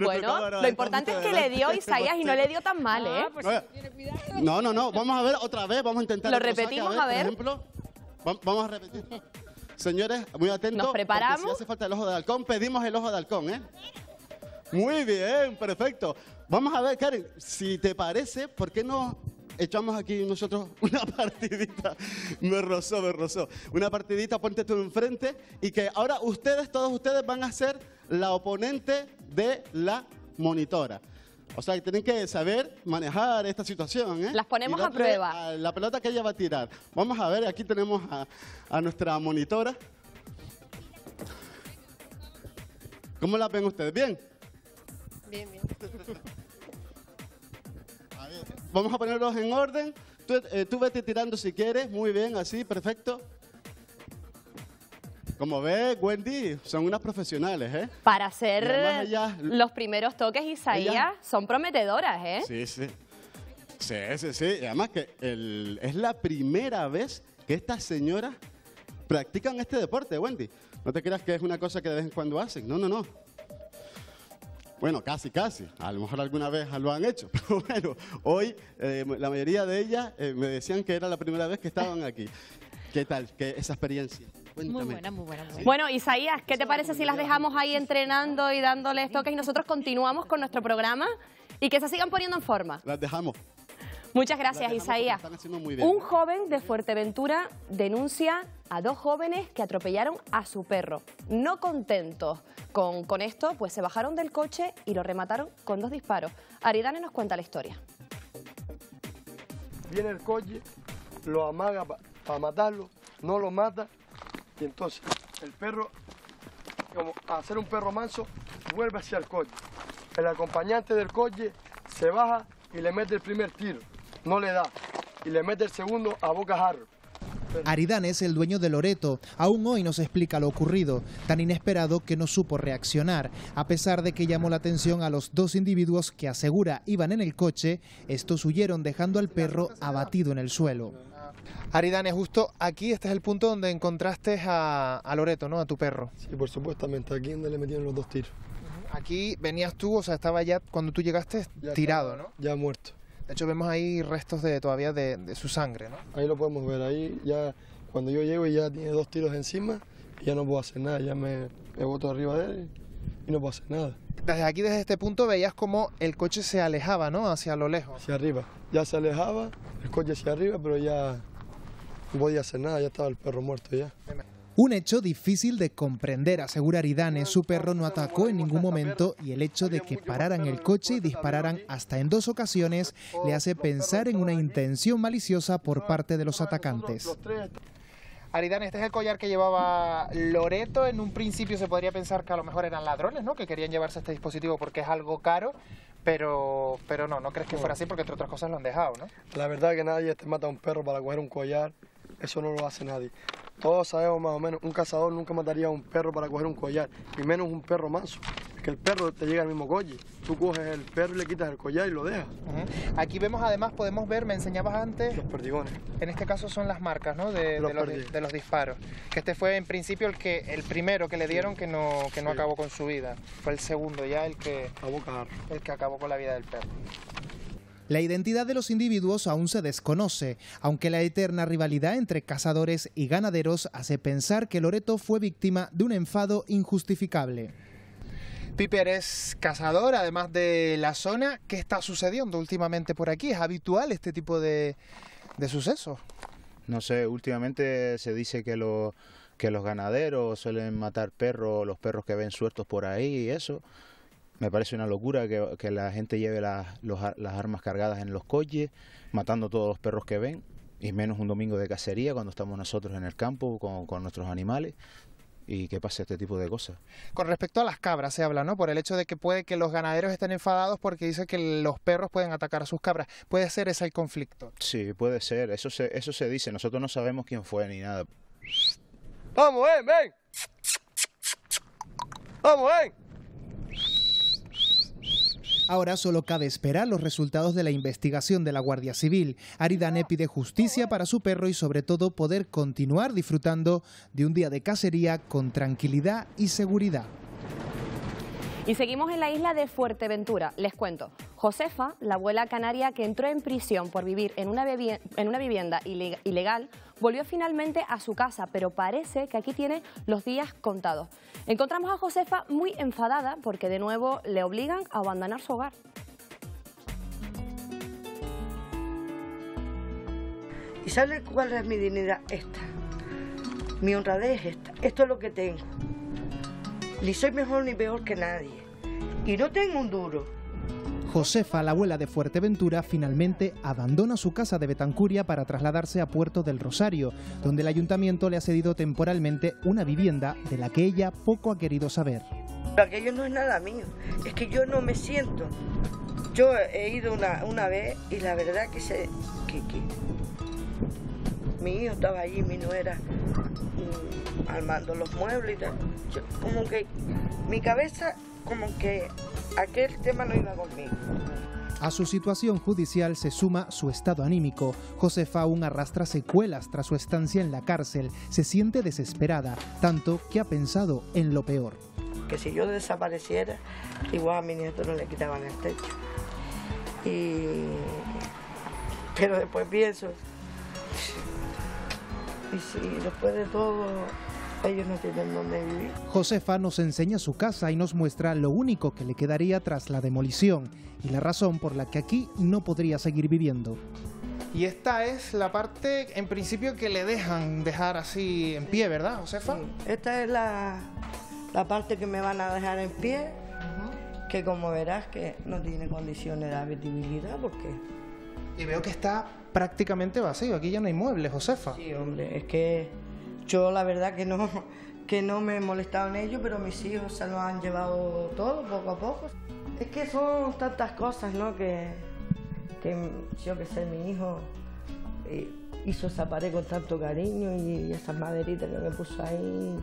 [SPEAKER 14] nuestro
[SPEAKER 1] Bueno,
[SPEAKER 14] cámara
[SPEAKER 1] lo importante es que le dio Isaías y no le dio tan mal, ¿eh?
[SPEAKER 14] No, no, no. Vamos a ver otra vez. Vamos a intentar.
[SPEAKER 1] Lo
[SPEAKER 14] otro saque,
[SPEAKER 1] repetimos, a ver.
[SPEAKER 14] Por ejemplo, Va- vamos a repetir. Señores, muy atentos.
[SPEAKER 1] Nos preparamos.
[SPEAKER 14] Si hace falta el ojo de halcón, pedimos el ojo de halcón, ¿eh? Muy bien, perfecto. Vamos a ver, Karen, si te parece, ¿por qué no echamos aquí nosotros una partidita? Me rozó, me rozó. Una partidita, ponte tú enfrente y que ahora ustedes, todos ustedes van a ser la oponente de la monitora. O sea, que tienen que saber manejar esta situación, ¿eh?
[SPEAKER 1] Las ponemos a prueba.
[SPEAKER 14] a la pelota que ella va a tirar. Vamos a ver, aquí tenemos a, a nuestra monitora. ¿Cómo la ven ustedes? ¿Bien?
[SPEAKER 15] Bien, bien.
[SPEAKER 14] Vamos a ponerlos en orden. Tú, eh, tú vete tirando si quieres. Muy bien, así, perfecto. Como ves, Wendy, son unas profesionales, ¿eh?
[SPEAKER 1] Para hacer los primeros toques, Isaías, son prometedoras, ¿eh?
[SPEAKER 14] Sí, sí. Sí, sí, sí. Y además que el- es la primera vez que estas señoras practican este deporte, Wendy. No te creas que es una cosa que de vez en cuando hacen. No, no, no. Bueno, casi, casi. A lo mejor alguna vez lo han hecho. Pero bueno, hoy eh, la mayoría de ellas eh, me decían que era la primera vez que estaban aquí. ¿Qué tal? ¿Qué, esa experiencia? Cuéntame.
[SPEAKER 17] Muy buena, muy buena. Muy buena.
[SPEAKER 1] Bueno, Isaías, ¿qué te parece si las dejamos ahí entrenando y dándoles toques y nosotros continuamos con nuestro programa y que se sigan poniendo en forma?
[SPEAKER 14] Las dejamos.
[SPEAKER 1] Muchas gracias, Isaías.
[SPEAKER 14] Están haciendo muy bien.
[SPEAKER 1] Un joven de Fuerteventura denuncia a dos jóvenes que atropellaron a su perro. No contentos con, con esto, pues se bajaron del coche y lo remataron con dos disparos. Aridane nos cuenta la historia.
[SPEAKER 13] Viene el coche, lo amaga para matarlo, no lo mata, y entonces el perro, como a ser un perro manso, vuelve hacia el coche. El acompañante del coche se baja y le mete el primer tiro, no le da, y le mete el segundo a boca jarro.
[SPEAKER 7] Aridane es el dueño de Loreto. Aún hoy nos explica lo ocurrido, tan inesperado que no supo reaccionar, a pesar de que llamó la atención a los dos individuos que asegura iban en el coche, estos huyeron dejando al perro abatido en el suelo. Aridane, justo aquí este es el punto donde encontraste a, a Loreto, ¿no? A tu perro.
[SPEAKER 13] Sí, por supuestamente, aquí donde le metieron los dos tiros.
[SPEAKER 7] Aquí venías tú, o sea, estaba ya cuando tú llegaste tirado, ¿no?
[SPEAKER 13] Ya muerto.
[SPEAKER 7] De hecho, vemos ahí restos de todavía de, de su sangre, ¿no?
[SPEAKER 13] Ahí lo podemos ver, ahí ya cuando yo llego ya tiene dos tiros encima y ya no puedo hacer nada, ya me, me boto arriba de él y no puedo hacer nada.
[SPEAKER 7] Desde aquí, desde este punto, veías como el coche se alejaba, ¿no? Hacia lo lejos.
[SPEAKER 13] Hacia arriba. Ya se alejaba, el coche hacia arriba, pero ya no podía hacer nada, ya estaba el perro muerto ya.
[SPEAKER 7] Un hecho difícil de comprender, asegura Aridane. Su perro no atacó en ningún momento y el hecho de que pararan el coche y dispararan hasta en dos ocasiones le hace pensar en una intención maliciosa por parte de los atacantes. Aridane, este es el collar que llevaba Loreto. En un principio se podría pensar que a lo mejor eran ladrones, ¿no? Que querían llevarse este dispositivo porque es algo caro, pero, pero no, no crees que fuera así porque entre otras cosas lo han dejado, ¿no?
[SPEAKER 13] La verdad es que nadie te mata a un perro para coger un collar, eso no lo hace nadie. Todos sabemos más o menos, un cazador nunca mataría a un perro para coger un collar, y menos un perro manso. Que el perro te llega al mismo colle. Tú coges el perro y le quitas el collar y lo dejas.
[SPEAKER 7] Aquí vemos además, podemos ver, me enseñabas antes...
[SPEAKER 13] Los perdigones.
[SPEAKER 7] En este caso son las marcas, ¿no? De,
[SPEAKER 13] Los
[SPEAKER 7] de los,
[SPEAKER 13] perdi-
[SPEAKER 7] de los disparos. Que este fue en principio el que el primero que le dieron que no, que no
[SPEAKER 13] Sí.
[SPEAKER 7] acabó con su vida. Fue el segundo ya el que,
[SPEAKER 13] A boca
[SPEAKER 7] el que acabó con la vida del perro. La identidad de los individuos aún se desconoce, aunque la eterna rivalidad entre cazadores y ganaderos hace pensar que Loreto fue víctima de un enfado injustificable. Piper es cazador, además de la zona. ¿Qué está sucediendo últimamente por aquí? ¿Es habitual este tipo de, de sucesos?
[SPEAKER 18] No sé, últimamente se dice que, lo- que los ganaderos suelen matar perros, los perros que ven sueltos por ahí y eso. Me parece una locura que, que la gente lleve las, los las armas cargadas en los coches, matando todos los perros que ven, y menos un domingo de cacería cuando estamos nosotros en el campo con, con nuestros animales, y que pase este tipo de cosas.
[SPEAKER 7] Con respecto a las cabras se habla, ¿no? Por el hecho de que puede que los ganaderos estén enfadados porque dice que los perros pueden atacar a sus cabras. Puede ser ese el conflicto.
[SPEAKER 18] Sí, puede ser, eso se, eso se dice, nosotros no sabemos quién fue ni nada.
[SPEAKER 13] ¡Vamos, ven, ven! ¡Vamos, ven!
[SPEAKER 7] Ahora solo cabe esperar los resultados de la investigación de la Guardia Civil. Aridane pide justicia para su perro y sobre todo poder continuar disfrutando de un día de cacería con tranquilidad y seguridad.
[SPEAKER 1] Y seguimos en la isla de Fuerteventura. Les cuento. Josefa, la abuela canaria que entró en prisión por vivir en una, vivienda ileg- ilegal, volvió finalmente a su casa, pero parece que aquí tiene los días contados. Encontramos a Josefa muy enfadada porque de nuevo le obligan a abandonar su hogar.
[SPEAKER 19] ¿Y sabes cuál es mi dignidad? Esta. Mi honradez es esta. Esto es lo que tengo. Ni soy mejor ni peor que nadie. Y no tengo un duro.
[SPEAKER 7] Josefa, la abuela de Fuerteventura, finalmente abandona su casa de Betancuria para trasladarse a Puerto del Rosario, donde el ayuntamiento le ha cedido temporalmente una vivienda de la que ella poco ha querido saber.
[SPEAKER 19] Aquello no es nada mío. Es que yo no me siento. Yo he ido una, una vez y la verdad que sé que, que mi hijo estaba allí, mi nuera, armando los muebles y tal. Yo, como que mi cabeza, como que aquel tema no iba conmigo.
[SPEAKER 7] A su situación judicial se suma su estado anímico. Josefa aún arrastra secuelas tras su estancia en la cárcel. Se siente desesperada, tanto que ha pensado en lo peor.
[SPEAKER 19] que si yo desapareciera, igual a mi nieto no le quitaban el techo. Y... Pero después pienso, y si después de todo ellos no tienen dónde vivir.
[SPEAKER 7] Josefa nos enseña su casa y nos muestra lo único que le quedaría tras la demolición y la razón por la que aquí no podría seguir viviendo. Y esta es la parte, en principio, que le dejan dejar así en pie, ¿verdad, Josefa?
[SPEAKER 19] Esta es la, la parte que me van a dejar en pie, que como verás que no tiene condiciones de habitabilidad porque...
[SPEAKER 7] Y veo que está prácticamente vacío, aquí ya no hay muebles, Josefa.
[SPEAKER 19] Sí, hombre, es que yo la verdad que no, que no me he molestado en ello, pero mis hijos se lo han llevado todo poco a poco. Es que son tantas cosas, ¿no? Que, que yo que sé, mi hijo eh, hizo esa pared con tanto cariño y esas maderitas que me puso ahí.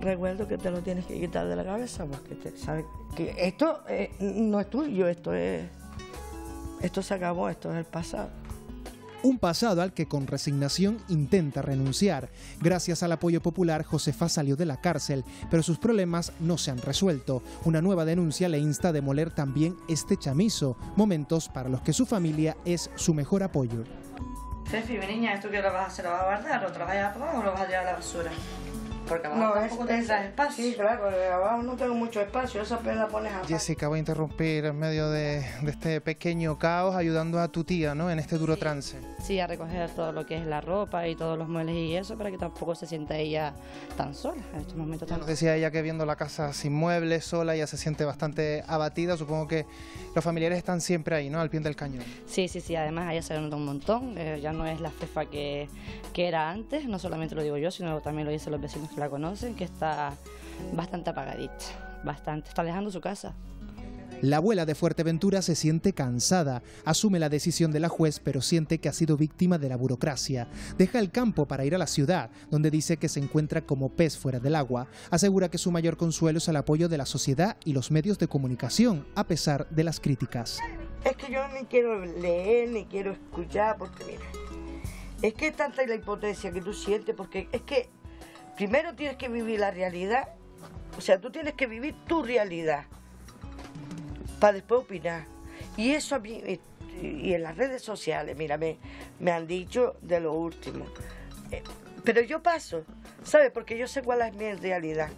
[SPEAKER 19] Recuerdo que te lo tienes que quitar de la cabeza porque te sabes que esto eh, no es tuyo, esto es. Esto se acabó, esto es el pasado.
[SPEAKER 7] Un pasado al que con resignación intenta renunciar. Gracias al apoyo popular, Josefa salió de la cárcel, pero sus problemas no se han resuelto. Una nueva denuncia le insta a demoler también este chamizo, momentos para los que su familia es su mejor apoyo.
[SPEAKER 20] Cefi, mi niña, ¿esto qué lo vas a hacer? ¿Lo vas a guardar? ¿Lo vas a llevar o lo vas a llevar a la basura? Porque abajo
[SPEAKER 19] No,
[SPEAKER 20] tampoco
[SPEAKER 19] es-
[SPEAKER 20] tendrás
[SPEAKER 19] es-
[SPEAKER 20] espacio.
[SPEAKER 19] Sí, claro, porque abajo no tengo mucho espacio, esa la pones a
[SPEAKER 7] Jessica, voy a interrumpir en medio de, de este pequeño caos ayudando a tu tía ¿no? en este duro trance.
[SPEAKER 21] Sí, a recoger todo lo que es la ropa y todos los muebles y eso para que tampoco se sienta ella tan sola en estos momentos tan
[SPEAKER 7] Nos decía ella que viendo la casa sin muebles, sola, ella se siente bastante abatida. Supongo que los familiares están siempre ahí, ¿no? Al pie del cañón.
[SPEAKER 21] Sí, sí, sí, además ella se nota un montón, eh, ya no es la jefa que, que era antes, no solamente lo digo yo, sino también lo dicen los vecinos la conocen, que está bastante apagadita, bastante, está dejando su casa.
[SPEAKER 7] La abuela de Fuerteventura se siente cansada, asume la decisión de la juez, pero siente que ha sido víctima de la burocracia. Deja el campo para ir a la ciudad, donde dice que se encuentra como pez fuera del agua. Asegura que su mayor consuelo es el apoyo de la sociedad y los medios de comunicación, a pesar de las críticas.
[SPEAKER 19] Es que yo ni quiero leer, ni quiero escuchar, porque mira, es que es tanta la impotencia que tú sientes, porque es que primero tienes que vivir la realidad, o sea, tú tienes que vivir tu realidad para después opinar. Y eso a mí, y en las redes sociales, mira, me, me han dicho de lo último. Eh, Pero yo paso, ¿sabes? Porque yo sé cuál es mi realidad.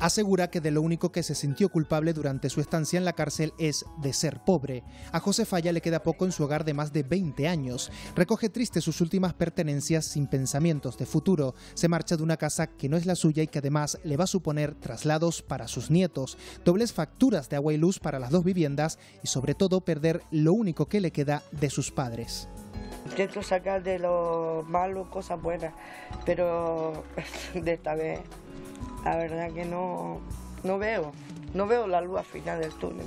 [SPEAKER 7] Asegura que de lo único que se sintió culpable durante su estancia en la cárcel es de ser pobre. A José Falla le queda poco en su hogar de más de 20 años. Recoge triste sus últimas pertenencias sin pensamientos de futuro. Se marcha de una casa que no es la suya y que además le va a suponer traslados para sus nietos, dobles facturas de agua y luz para las dos viviendas y sobre todo perder lo único que le queda de sus padres.
[SPEAKER 19] Intento sacar de lo malo cosas buenas, pero de esta vez la verdad que no, no veo, no veo la luz al final del túnel.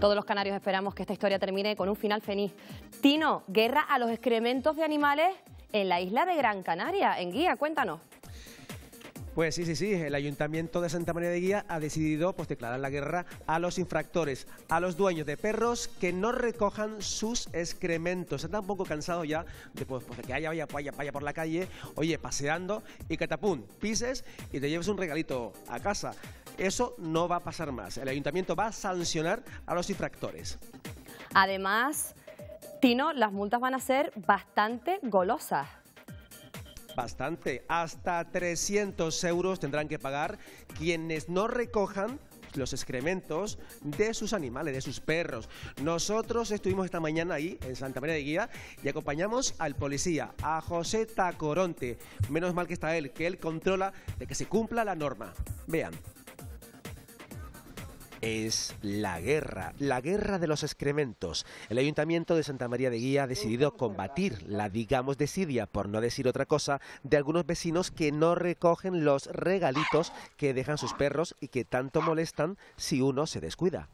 [SPEAKER 1] Todos los canarios esperamos que esta historia termine con un final feliz. Tino, guerra a los excrementos de animales en la isla de Gran Canaria. En Guía, cuéntanos.
[SPEAKER 8] Pues sí, sí, sí. El Ayuntamiento de Santa María de Guía ha decidido pues, declarar la guerra a los infractores, a los dueños de perros que no recojan sus excrementos. Están un poco cansados ya de, pues, pues, de que haya vaya, vaya, vaya por la calle, oye, paseando y tapún, pises y te lleves un regalito a casa. Eso no va a pasar más. El Ayuntamiento va a sancionar a los infractores.
[SPEAKER 1] Además, Tino, las multas van a ser bastante golosas.
[SPEAKER 8] Bastante. Hasta 300 euros tendrán que pagar quienes no recojan los excrementos de sus animales, de sus perros. Nosotros estuvimos esta mañana ahí en Santa María de Guía y acompañamos al policía, a José Tacoronte. Menos mal que está él, que él controla de que se cumpla la norma. Vean. Es la guerra, la guerra de los excrementos. El Ayuntamiento de Santa María de Guía ha decidido combatir la, digamos, desidia, por no decir otra cosa, de algunos vecinos que no recogen los regalitos que dejan sus perros y que tanto molestan si uno se descuida.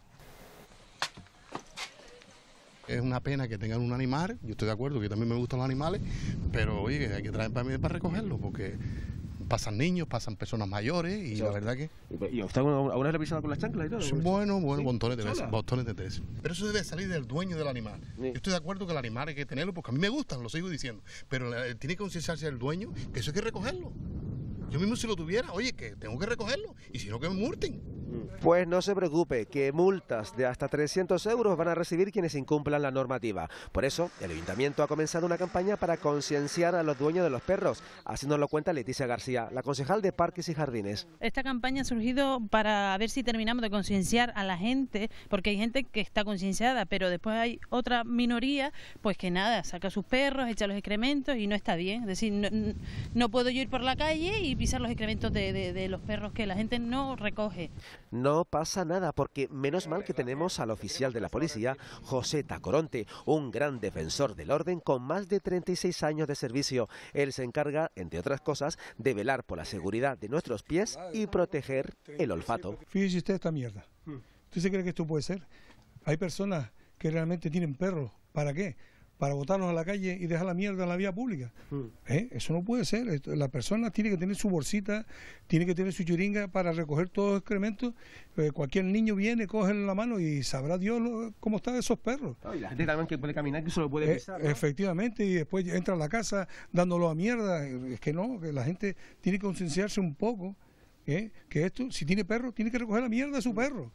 [SPEAKER 22] Es una pena que tengan un animal, yo estoy de acuerdo que también me gustan los animales, pero oye, hay que traer para, mí para recogerlos porque pasan niños, pasan personas mayores y la verdad que...
[SPEAKER 8] ¿Y usted alguna vez le pisado con las chanclas y todo?
[SPEAKER 22] Bueno, bueno,
[SPEAKER 8] ¿Sí?
[SPEAKER 22] montones de veces, montones de veces. Pero eso debe salir del dueño del animal. Yo estoy de acuerdo que el animal hay que tenerlo porque a mí me gustan, lo sigo diciendo, pero tiene que concienciarse el dueño que eso hay que recogerlo. Yo mismo si lo tuviera, oye, que tengo que recogerlo y si no que me multen.
[SPEAKER 8] Pues no se preocupe, que multas de hasta 300 euros van a recibir quienes incumplan la normativa. Por eso, el ayuntamiento ha comenzado una campaña para concienciar a los dueños de los perros. Así nos lo cuenta Leticia García, la concejal de Parques y Jardines.
[SPEAKER 23] Esta campaña ha surgido para ver si terminamos de concienciar a la gente, porque hay gente que está concienciada, pero después hay otra minoría, pues que nada, saca sus perros, echa los excrementos y no está bien. Es decir, no, no puedo yo ir por la calle y pisar los excrementos de, de- de los perros que la gente no recoge.
[SPEAKER 8] no pasa nada porque menos mal que tenemos al oficial de la policía, José Tacoronte, un gran defensor del orden con más de 36 años de servicio. Él se encarga, entre otras cosas, de velar por la seguridad de nuestros pies y proteger el olfato.
[SPEAKER 9] Fíjese usted esta mierda. ¿Usted se cree que esto puede ser? Hay personas que realmente tienen perros. ¿Para qué? Para botarlos a la calle y dejar la mierda en la vía pública. ¿Eh? Eso no puede ser. Esto- La persona tiene que tener su bolsita, tiene que tener su chiringa para recoger todos los excrementos. Eh, cualquier niño viene, coge en la mano y sabrá Dios lo- cómo están esos perros.
[SPEAKER 8] Y la gente también que puede caminar, que solo puede
[SPEAKER 9] Eh,
[SPEAKER 8] pisar. ¿no?
[SPEAKER 9] efectivamente, y después entra a la casa dándolo a mierda. Es que no, que la gente tiene que concienciarse un poco. ¿Eh? Que esto, si tiene perro, tiene que recoger la mierda de su perro.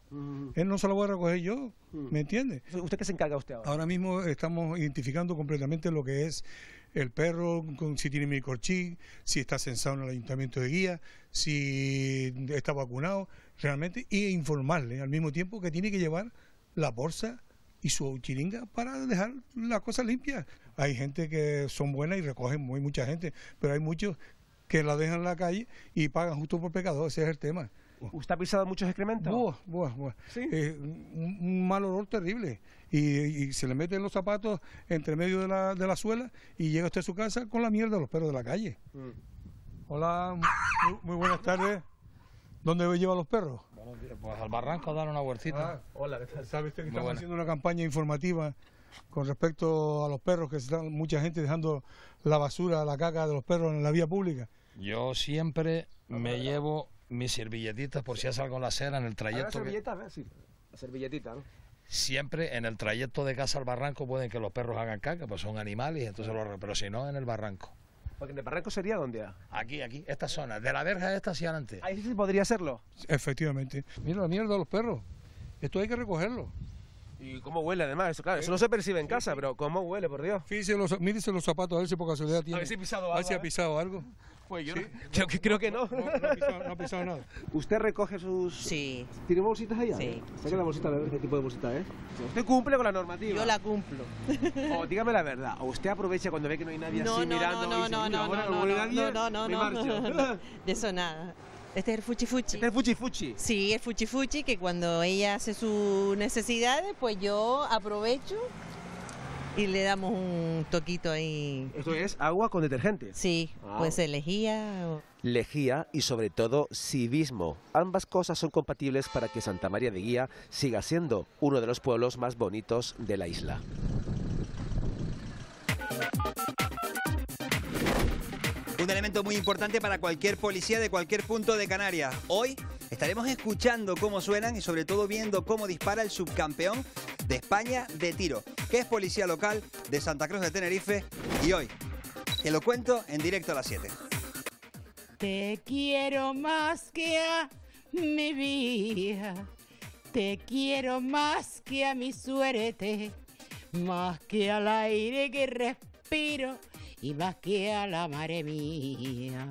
[SPEAKER 9] Él no se lo voy a recoger yo, ¿me entiende?
[SPEAKER 8] ¿Usted qué se encarga usted ahora?
[SPEAKER 9] Ahora mismo estamos identificando completamente lo que es el perro, con, si tiene microchip, si está censado en el ayuntamiento de guía, si está vacunado, realmente, y informarle al mismo tiempo que tiene que llevar la bolsa y su chiringa para dejar las cosas limpias. Hay gente que son buenas y recogen muy mucha gente, pero hay muchos que la dejan en la calle y pagan justo por pecador, ese es el tema.
[SPEAKER 8] ¿Usted ha pisado muchos excrementos?
[SPEAKER 9] Buah, buah, buah. Eh, un, un mal olor terrible. Y, y se le meten los zapatos entre medio de la, de la suela y llega usted a su casa con la mierda de los perros de la calle. Hola, muy, muy buenas tardes. ¿Dónde lleva los perros?
[SPEAKER 24] Pues al barranco a dar una vueltita.
[SPEAKER 9] hola, ¿sabe usted que
[SPEAKER 24] Muy
[SPEAKER 9] estamos
[SPEAKER 24] buena.
[SPEAKER 9] haciendo una campaña informativa con respecto a los perros, que están mucha gente dejando la basura, la caca de los perros en la vía pública?
[SPEAKER 24] Yo siempre me llevo mis servilletitas por si hace algo en la acera en el
[SPEAKER 8] A
[SPEAKER 24] trayecto. que-
[SPEAKER 8] servilletita, a ver, sí. La servilletita, ¿no?
[SPEAKER 24] siempre en el trayecto de casa al barranco pueden que los perros hagan caca, pues son animales, entonces los, pero si no en el barranco.
[SPEAKER 8] Porque en el barranco sería donde.
[SPEAKER 24] Aquí, aquí, esta zona, de la verja esta hacia adelante.
[SPEAKER 8] Ahí sí podría hacerlo.
[SPEAKER 9] Efectivamente. Mira la mierda de los perros. Esto hay que recogerlo.
[SPEAKER 8] Y cómo huele además, eso claro, eso no se percibe en casa, pero cómo huele, por Dios.
[SPEAKER 9] Fíjese los, mírese los zapatos, a ver si por casualidad tiene.
[SPEAKER 8] ver si he pisado
[SPEAKER 9] A ver
[SPEAKER 8] algo,
[SPEAKER 9] si ha
[SPEAKER 8] ¿eh?
[SPEAKER 9] pisado algo.
[SPEAKER 8] Pues yo
[SPEAKER 9] ¿Sí?
[SPEAKER 8] no- creo, que, creo que no.
[SPEAKER 9] No, no no nada.
[SPEAKER 8] ¿Usted recoge sus...?
[SPEAKER 25] Sí.
[SPEAKER 8] ¿Tiene bolsitas allá?
[SPEAKER 25] Sí.
[SPEAKER 8] Saca la bolsita, qué tipo de bolsita es. ¿Usted cumple con la normativa?
[SPEAKER 25] Yo la cumplo.
[SPEAKER 8] O dígame la verdad, o usted aprovecha cuando ve que no hay nadie
[SPEAKER 25] No,
[SPEAKER 8] así
[SPEAKER 25] no,
[SPEAKER 8] mirando
[SPEAKER 25] no,
[SPEAKER 8] y dice,
[SPEAKER 25] no,
[SPEAKER 8] "Mira,
[SPEAKER 25] no, no,
[SPEAKER 8] no
[SPEAKER 25] no,
[SPEAKER 8] nadie,
[SPEAKER 25] no, no,
[SPEAKER 8] me
[SPEAKER 25] no,
[SPEAKER 8] marcho".
[SPEAKER 25] no. De eso nada. Este es el fuchi fuchi.
[SPEAKER 8] ¿Este es el fuchi fuchi?
[SPEAKER 25] Sí, el fuchi fuchi que cuando ella hace sus necesidades, pues yo aprovecho y le damos un toquito ahí.
[SPEAKER 8] Esto es agua con detergente.
[SPEAKER 25] Sí,
[SPEAKER 8] Ah.
[SPEAKER 25] puede ser lejía o...
[SPEAKER 8] Lejía y sobre todo civismo. Ambas cosas son compatibles para que Santa María de Guía siga siendo uno de los pueblos más bonitos de la isla.
[SPEAKER 6] Un elemento muy importante para cualquier policía de cualquier punto de Canarias. Hoy estaremos escuchando cómo suenan y sobre todo viendo cómo dispara el subcampeón de España de tiro, que es policía local de Santa Cruz de Tenerife. Y hoy, te lo cuento en directo a las 7.
[SPEAKER 4] Te quiero más que a mi vida. Te quiero más que a mi suerte. Más que al aire que respiro. Y más que a la madre mía.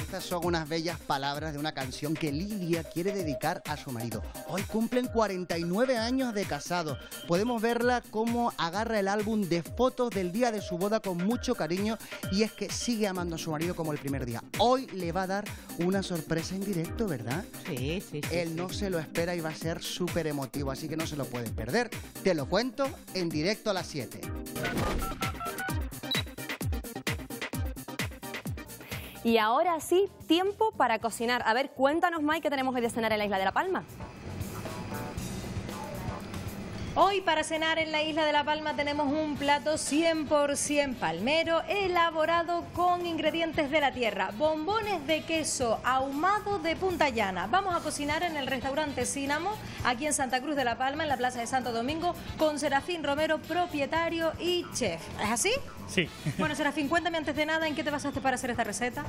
[SPEAKER 5] Estas son unas bellas palabras de una canción que Lidia quiere dedicar a su marido. Hoy cumplen 49 años de casado. Podemos verla cómo agarra el álbum de fotos del día de su boda con mucho cariño y es que sigue amando a su marido como el primer día. Hoy le va a dar una sorpresa en directo, ¿verdad?
[SPEAKER 4] Sí, sí.
[SPEAKER 5] Él no se lo espera y va a ser súper emotivo, así que no se lo puedes perder. Te lo cuento en directo a las 7.
[SPEAKER 1] Y ahora sí, tiempo para cocinar. A ver, cuéntanos, Mike, qué tenemos hoy de cenar en la isla de La Palma.
[SPEAKER 12] Hoy para cenar en la isla de La Palma tenemos un plato 100% palmero elaborado con ingredientes de la tierra. Bombones de queso ahumado de Punta Llana. Vamos a cocinar en el restaurante Cínamo, aquí en Santa Cruz de La Palma, en la Plaza de Santo Domingo, con Serafín Romero, propietario y chef. ¿Es así?
[SPEAKER 26] Sí.
[SPEAKER 12] Bueno, Serafín, cuéntame antes de nada en qué te basaste para hacer esta receta.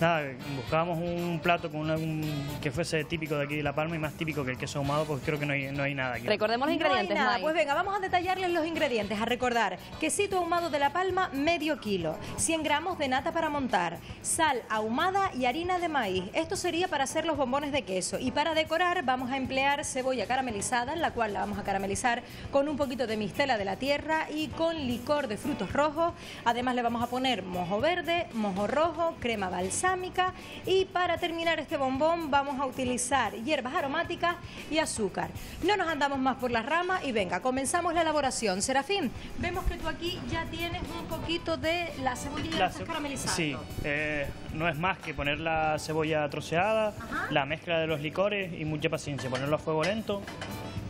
[SPEAKER 26] Nada, buscábamos un plato con una- un- que fuese típico de aquí de La Palma y más típico que el queso ahumado, porque creo que no hay, no hay nada aquí.
[SPEAKER 1] Recordemos los
[SPEAKER 12] No hay
[SPEAKER 1] ingredientes,
[SPEAKER 12] nada. Pues venga, vamos a detallarles los ingredientes. A recordar, quesito ahumado de La Palma, medio kilo, 100 gramos de nata para montar, sal ahumada y harina de maíz. Esto sería para hacer los bombones de queso. Y para decorar vamos a emplear cebolla caramelizada, en la cual la vamos a caramelizar con un poquito de mistela de la tierra y con licor de frutos rojos. Además le vamos a poner mojo verde, mojo rojo, crema balsámica y para terminar este bombón vamos a utilizar hierbas aromáticas y azúcar. No nos andamos más por las ramas y venga, comenzamos la elaboración. Serafín, vemos que tú aquí ya tienes un poquito de la cebolla y la
[SPEAKER 26] La
[SPEAKER 12] estás
[SPEAKER 26] ce-
[SPEAKER 12] caramelizando.
[SPEAKER 26] Sí, eh, no es más que poner la cebolla troceada, la mezcla de los licores y mucha paciencia. Ponerlo a fuego lento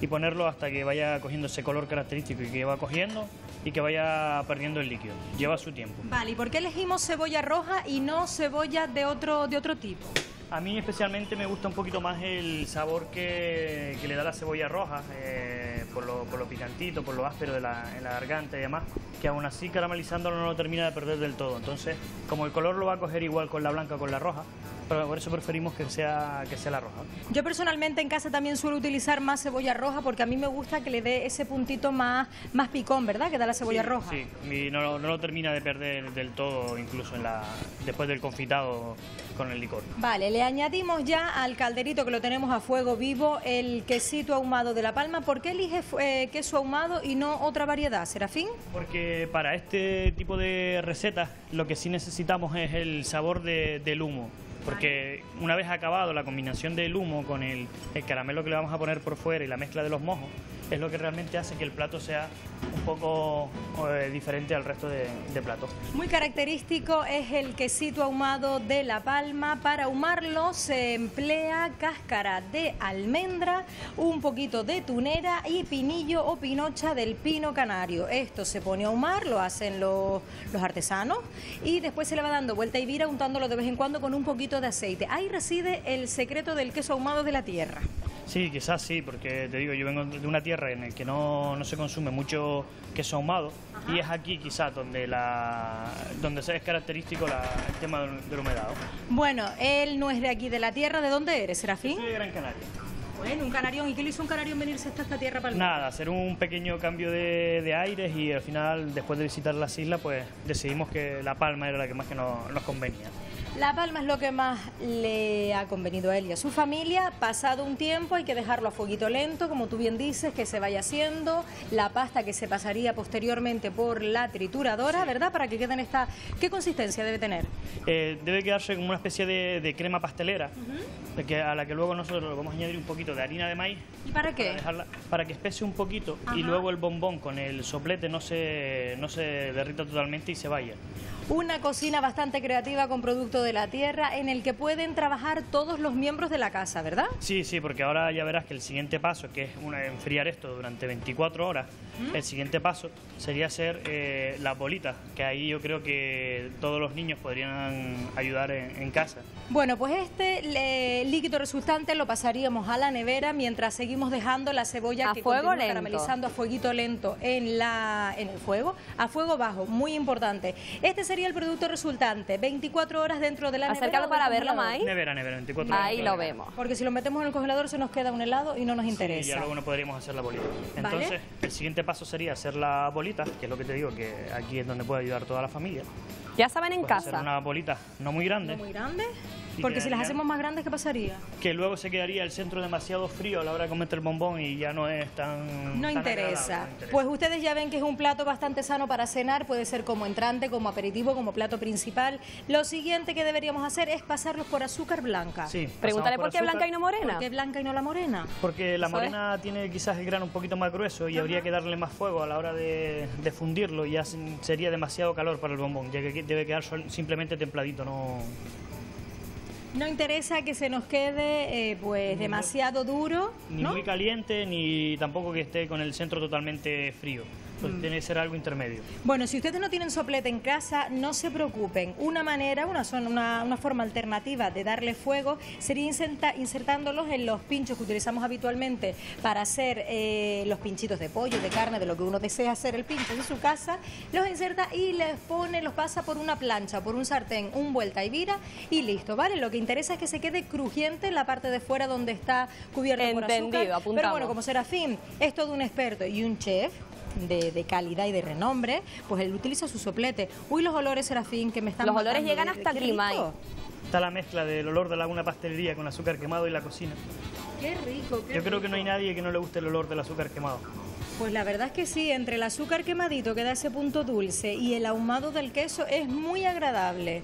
[SPEAKER 26] y ponerlo hasta que vaya cogiendo ese color característico y que va cogiendo y que vaya perdiendo el líquido. Lleva su tiempo.
[SPEAKER 12] Vale, ¿y por qué elegimos cebolla roja y no cebolla de otro, de otro tipo?
[SPEAKER 26] A mí especialmente me gusta un poquito más el sabor que, que le da la cebolla roja, eh, por, lo, por lo picantito, por lo áspero de la, en la garganta y demás, que aún así caramelizando no lo termina de perder del todo. Entonces, como el color lo va a coger igual con la blanca o con la roja, pero por eso preferimos que sea, que sea la roja.
[SPEAKER 12] Yo personalmente en casa también suelo utilizar más cebolla roja porque a mí me gusta que le dé ese puntito más, más picón, ¿verdad? Que da la cebolla
[SPEAKER 26] Sí,
[SPEAKER 12] roja.
[SPEAKER 26] Sí, y no, lo- no lo termina de perder del todo, incluso en la, después del confitado con el licor.
[SPEAKER 12] Vale, le añadimos ya al calderito que lo tenemos a fuego vivo el quesito ahumado de La Palma. ¿Por qué elige eh, queso ahumado y no otra variedad, Serafín?
[SPEAKER 26] Porque para este tipo de recetas lo que sí necesitamos es el sabor de- del humo. Porque una vez acabado la combinación del humo con el, el caramelo que le vamos a poner por fuera y la mezcla de los mojos, es lo que realmente hace que el plato sea un poco eh, diferente al resto de, de platos.
[SPEAKER 12] Muy característico es el quesito ahumado de La Palma. Para ahumarlo se emplea cáscara de almendra, un poquito de tunera y pinillo o pinocha del pino canario. Esto se pone a ahumar, lo hacen los, los artesanos y después se le va dando vuelta y vira untándolo de vez en cuando con un poquito de aceite. Ahí reside el secreto del queso ahumado de la tierra.
[SPEAKER 26] Sí, quizás sí, porque te digo, yo vengo de una tierra en la que no, no se consume mucho queso ahumado y es aquí quizás donde la donde se es característico la- el tema del, del humedad.
[SPEAKER 12] Bueno, él no es de aquí de la tierra. ¿De dónde eres, Serafín?
[SPEAKER 26] Soy de Gran Canaria.
[SPEAKER 12] Bueno, un canarión. ¿Y qué le hizo un canarión venirse hasta esta tierra para
[SPEAKER 26] Nada, hacer un pequeño cambio de, de aires y al final, después de visitar las islas, pues decidimos que La Palma era la que más que nos, nos convenía.
[SPEAKER 12] La Palma es lo que más le ha convenido a él y a su familia. Pasado un tiempo hay que dejarlo a fueguito lento, como tú bien dices, que se vaya haciendo. La pasta que se pasaría posteriormente por la trituradora, ¿verdad? Para que queden esta... ¿Qué consistencia debe tener?
[SPEAKER 26] Eh, debe quedarse como una especie de, de crema pastelera, que, a la que luego nosotros vamos a añadir un poquito de harina de maíz.
[SPEAKER 12] ¿Y para qué?
[SPEAKER 26] Para, dejarla- para que espese un poquito
[SPEAKER 12] Ajá.
[SPEAKER 26] y luego el bombón con el soplete no se, no se derrita totalmente y se vaya.
[SPEAKER 12] Una cocina bastante creativa con de la tierra en el que pueden trabajar todos los miembros de la casa, ¿verdad?
[SPEAKER 26] Sí, sí, porque ahora ya verás que el siguiente paso, que es una- enfriar esto durante 24 horas,
[SPEAKER 12] ¿Mm?
[SPEAKER 26] el siguiente paso sería hacer eh, las bolitas, que ahí yo creo que todos los niños podrían ayudar en, en casa.
[SPEAKER 12] Bueno, pues este le- líquido resultante lo pasaríamos a la nevera mientras seguimos dejando la cebolla
[SPEAKER 1] A
[SPEAKER 12] que
[SPEAKER 1] fuego lento.
[SPEAKER 12] caramelizando a fueguito lento en, la, en el fuego, a fuego bajo, muy importante. Este sería el producto resultante, 24 horas dentro de la nevera.
[SPEAKER 1] Acércalo para verlo. Mai.
[SPEAKER 26] Nevera, nevera, 24 horas.
[SPEAKER 1] Ahí lo
[SPEAKER 26] nevera.
[SPEAKER 1] vemos.
[SPEAKER 12] Porque si lo metemos en el congelador se nos queda un helado y no nos
[SPEAKER 26] Y
[SPEAKER 12] interesa.
[SPEAKER 26] ya luego no podríamos hacer la bolita.
[SPEAKER 12] Vale.
[SPEAKER 26] Entonces, el siguiente paso sería hacer la bolita, que es lo que te digo, que aquí es donde puede ayudar toda la familia.
[SPEAKER 1] Ya saben en
[SPEAKER 26] Pues hacer
[SPEAKER 1] casa.
[SPEAKER 26] una bolita no muy grande,
[SPEAKER 12] ¿Muy grande? Porque si las hacemos más grandes, ¿qué pasaría?
[SPEAKER 26] que luego se quedaría el centro demasiado frío a la hora de comer el bombón y ya no es tan...
[SPEAKER 12] No
[SPEAKER 26] tan
[SPEAKER 12] interesa.
[SPEAKER 26] agradable, no interesa.
[SPEAKER 12] Pues ustedes ya ven que es un plato bastante sano para cenar, puede ser como entrante, como aperitivo, como plato principal. Lo siguiente que deberíamos hacer es pasarlos por azúcar blanca.
[SPEAKER 26] Sí,
[SPEAKER 1] Pregúntale por qué
[SPEAKER 26] azúcar,
[SPEAKER 1] blanca y no morena.
[SPEAKER 12] ¿Por qué blanca y no la morena?
[SPEAKER 26] Porque la
[SPEAKER 1] Eso es.
[SPEAKER 26] morena tiene quizás el grano un poquito más grueso y habría que darle más fuego a la hora de, de fundirlo y ya sería demasiado calor para el bombón, ya que debe quedar simplemente templadito, no...
[SPEAKER 12] No interesa que se nos quede eh, pues demasiado duro,
[SPEAKER 26] Ni
[SPEAKER 12] ¿no?
[SPEAKER 26] muy caliente ni tampoco que esté con el centro totalmente frío. Pues
[SPEAKER 12] Mm.
[SPEAKER 26] tiene que ser algo intermedio.
[SPEAKER 12] Bueno, si ustedes no tienen soplete en casa, no se preocupen. Una manera, una, una, una forma alternativa de darle fuego sería inserta- insertándolos en los pinchos que utilizamos habitualmente para hacer eh, los pinchitos de pollo, de carne, de lo que uno desea hacer el pincho en su casa. Los inserta y les pone, los pasa por una plancha, por un sartén, un vuelta y vira y listo, ¿vale? Lo que interesa es que se quede crujiente en la parte de fuera donde está cubierto por
[SPEAKER 1] Entendido,
[SPEAKER 12] azúcar. Pero bueno, como Serafín es todo un experto y un chef de, de calidad y de renombre, pues él utiliza su soplete. Uy, los olores, Serafín, que me están
[SPEAKER 1] Los olores llegan
[SPEAKER 12] ¿De-
[SPEAKER 1] hasta
[SPEAKER 12] rico?
[SPEAKER 26] Está la mezcla del olor de la una pastelería con azúcar quemado y la cocina.
[SPEAKER 12] Qué rico, qué
[SPEAKER 26] Yo creo que no hay nadie que no le guste el olor del azúcar quemado.
[SPEAKER 12] Pues la verdad es que sí, entre el azúcar quemadito que da ese punto dulce y el ahumado del queso es muy agradable.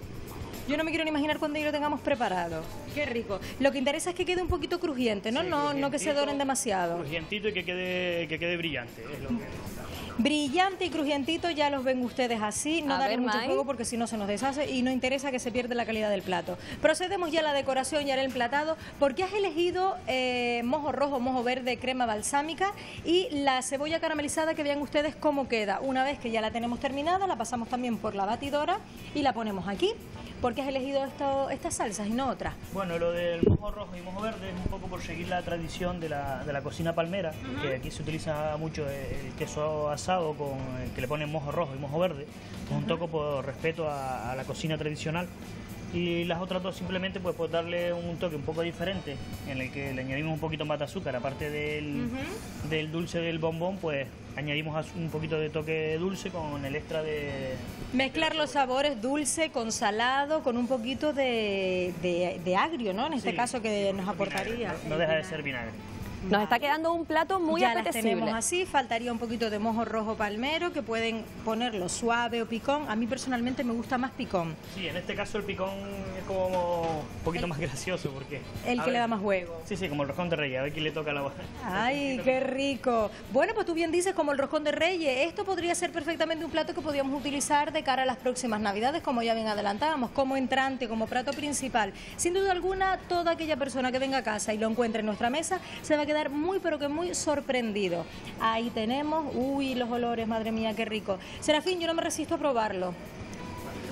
[SPEAKER 12] Yo no me quiero ni imaginar cuando ya lo tengamos preparado. Qué rico. Lo que interesa es que quede un poquito crujiente, ¿no?
[SPEAKER 26] Sí,
[SPEAKER 12] no, no que se doren demasiado.
[SPEAKER 26] Crujientito y que quede, que quede brillante. es lo que-
[SPEAKER 12] Brillante y crujientito, ya los ven ustedes así. No
[SPEAKER 1] A
[SPEAKER 12] darle
[SPEAKER 1] ver,
[SPEAKER 12] mucho fuego porque si no se nos deshace y no interesa que se pierda la calidad del plato. Procedemos ya a la decoración y al emplatado. porque has elegido eh, mojo rojo, mojo verde, crema balsámica y la cebolla caramelizada que vean ustedes cómo queda? Una vez que ya la tenemos terminada, la pasamos también por la batidora y la ponemos aquí. ¿Por qué has elegido esto, estas salsas y no otras?
[SPEAKER 26] Bueno, lo del mojo rojo y mojo verde es un poco por seguir la tradición de la, de la cocina palmera, que aquí se utiliza mucho el queso asado con que le ponen mojo rojo y mojo verde, es un toco por respeto a, a la cocina tradicional. Y las otras dos simplemente pues, pues darle un toque un poco diferente, en el que le añadimos un poquito más de azúcar, aparte del, del dulce del bombón, pues añadimos un poquito de toque dulce con el extra de,
[SPEAKER 12] Mezclar los sabores dulce con salado, con un poquito de, de- de agrio, ¿no? En este
[SPEAKER 26] Sí,
[SPEAKER 12] caso que nos aportaría.
[SPEAKER 26] no deja de ser vinagre.
[SPEAKER 1] Nos está quedando un plato muy
[SPEAKER 12] ya las
[SPEAKER 1] apetecible.
[SPEAKER 12] tenemos así, faltaría un poquito de mojo rojo palmero que pueden ponerlo suave o picón. A mí personalmente me gusta más picón,
[SPEAKER 26] Sí, en este caso el picón es como un poquito más gracioso porque...
[SPEAKER 12] el que le da más juego.
[SPEAKER 26] Sí, sí, como el roscón de reyes, a ver quién le toca la voz.
[SPEAKER 12] Ay, qué rico. Bueno, pues tú bien dices como el roscón de reyes. Esto podría ser perfectamente un plato que podríamos utilizar de cara a las próximas navidades, como ya bien adelantábamos, como entrante, como plato principal. Sin duda alguna, toda aquella persona que venga a casa y lo encuentre en nuestra mesa se va a quedar muy, pero que muy sorprendido. Ahí tenemos, uy, los olores, madre mía, qué rico. Serafín, yo no me resisto a probarlo.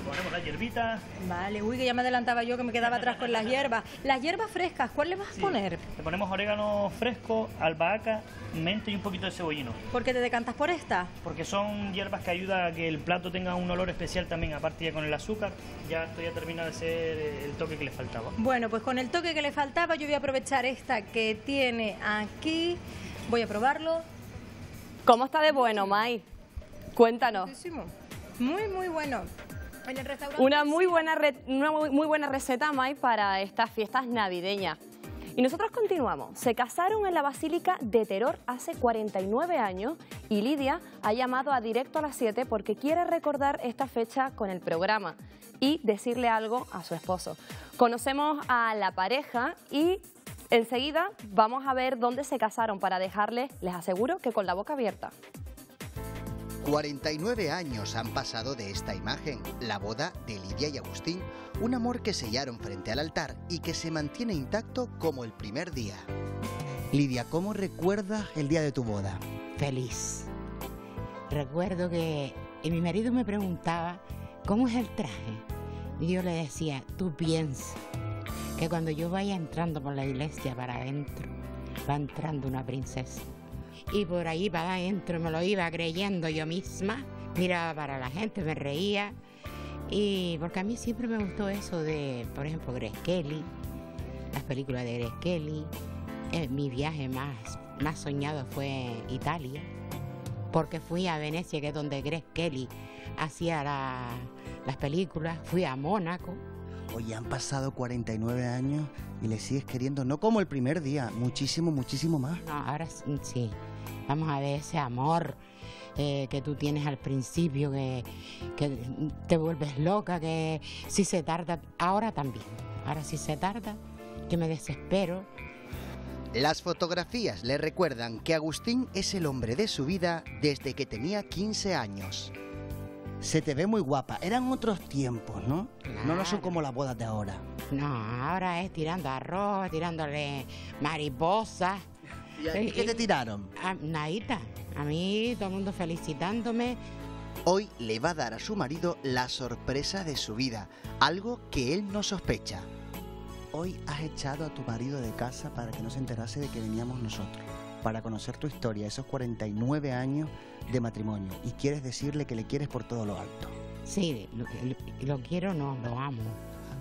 [SPEAKER 26] Ponemos la hierbita,
[SPEAKER 12] Vale, uy, que ya me adelantaba yo que me quedaba atrás con las hierbas. Las hierbas frescas, ¿cuál le vas a poner?
[SPEAKER 26] le ponemos orégano fresco, albahaca, menta y un poquito de cebollino.
[SPEAKER 12] ¿Por qué te decantas por esta?
[SPEAKER 26] Porque son hierbas que ayudan a que el plato tenga un olor especial también, aparte ya con el azúcar, ya esto ya termina de ser el toque que le faltaba.
[SPEAKER 12] Bueno, pues con el toque que le faltaba, yo voy a aprovechar esta que tiene aquí. Voy a probarlo.
[SPEAKER 1] ¿Cómo está de bueno, Mai? Cuéntanos.
[SPEAKER 12] Riquísimo. Muy, muy bueno. En el restaurante.
[SPEAKER 1] Una muy buena, re- una muy muy buena receta, Mai, para estas fiestas navideñas. Y nosotros continuamos. Se casaron en la Basílica de Teror hace 49 años y Lidia ha llamado a Directo a las 7 porque quiere recordar esta fecha con el programa y decirle algo a su esposo. Conocemos a la pareja y enseguida vamos a ver dónde se casaron para dejarles, les aseguro, que con la boca abierta.
[SPEAKER 5] 49 años han pasado de esta imagen, la boda de Lidia y Agustín, un amor que sellaron frente al altar y que se mantiene intacto como el primer día. Lidia, ¿cómo recuerdas el día de tu boda?
[SPEAKER 4] Feliz. Recuerdo que mi marido me preguntaba, ¿cómo es el traje? Y yo le decía, tú piensas que cuando yo vaya entrando por la iglesia para adentro, va entrando una princesa. Y por ahí para adentro me lo iba creyendo yo misma. Miraba para la gente, me reía. Y porque a mí siempre me gustó eso de, por ejemplo, Grace Kelly, las películas de Grace Kelly. Eh, mi viaje más, más soñado fue Italia, porque fui a Venecia, que es donde Grace Kelly hacía la- las películas. Fui a Mónaco.
[SPEAKER 5] Oye, han pasado 49 años y le sigues queriendo, no como el primer día, muchísimo, muchísimo más.
[SPEAKER 4] No, ahora sí. Vamos a ver ese amor eh, que tú tienes al principio, que, que te vuelves loca, que si se tarda, ahora también. Ahora si se tarda, que me desespero.
[SPEAKER 5] Las fotografías le recuerdan que Agustín es el hombre de su vida desde que tenía 15 años. Se te ve muy guapa. Eran otros tiempos, ¿no? No, no son como las bodas de ahora.
[SPEAKER 4] No, ahora es tirando arroz, tirándole mariposas.
[SPEAKER 5] ¿Y a ti qué te tiraron?
[SPEAKER 4] A. A mí todo el mundo felicitándome.
[SPEAKER 5] Hoy le va a dar a su marido la sorpresa de su vida, algo que él no sospecha. Hoy has echado a tu marido de casa para que no se enterase de que veníamos nosotros, para conocer tu historia, esos 49 años de matrimonio, y quieres decirle que le quieres por todo lo alto.
[SPEAKER 4] Sí, lo, lo- lo quiero, no, lo amo.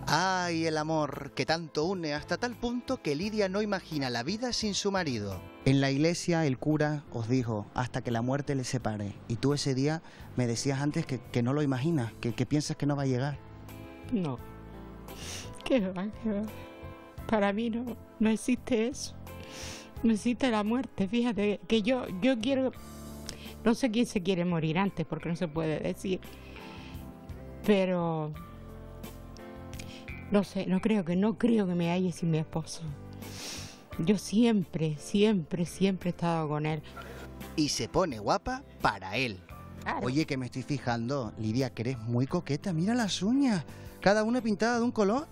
[SPEAKER 5] Ay, el amor que tanto une hasta tal punto que Lidia no imagina la vida sin su marido. En la iglesia el cura os dijo hasta que la muerte les separe. Y tú ese día me decías antes que, que no lo imaginas, que, que piensas que no va a llegar.
[SPEAKER 4] No. ¿Qué va, qué va? Para mí no, no existe eso. No existe la muerte. Fíjate que yo, yo quiero. No sé quién se quiere morir antes porque no se puede decir. Pero No sé, no creo que, no creo que me halle sin mi esposo. Yo siempre, siempre, siempre he estado con él.
[SPEAKER 5] Y se pone guapa para él. Oye, que me estoy fijando, Lidia, que eres muy coqueta. Mira las uñas. Cada una pintada de un color.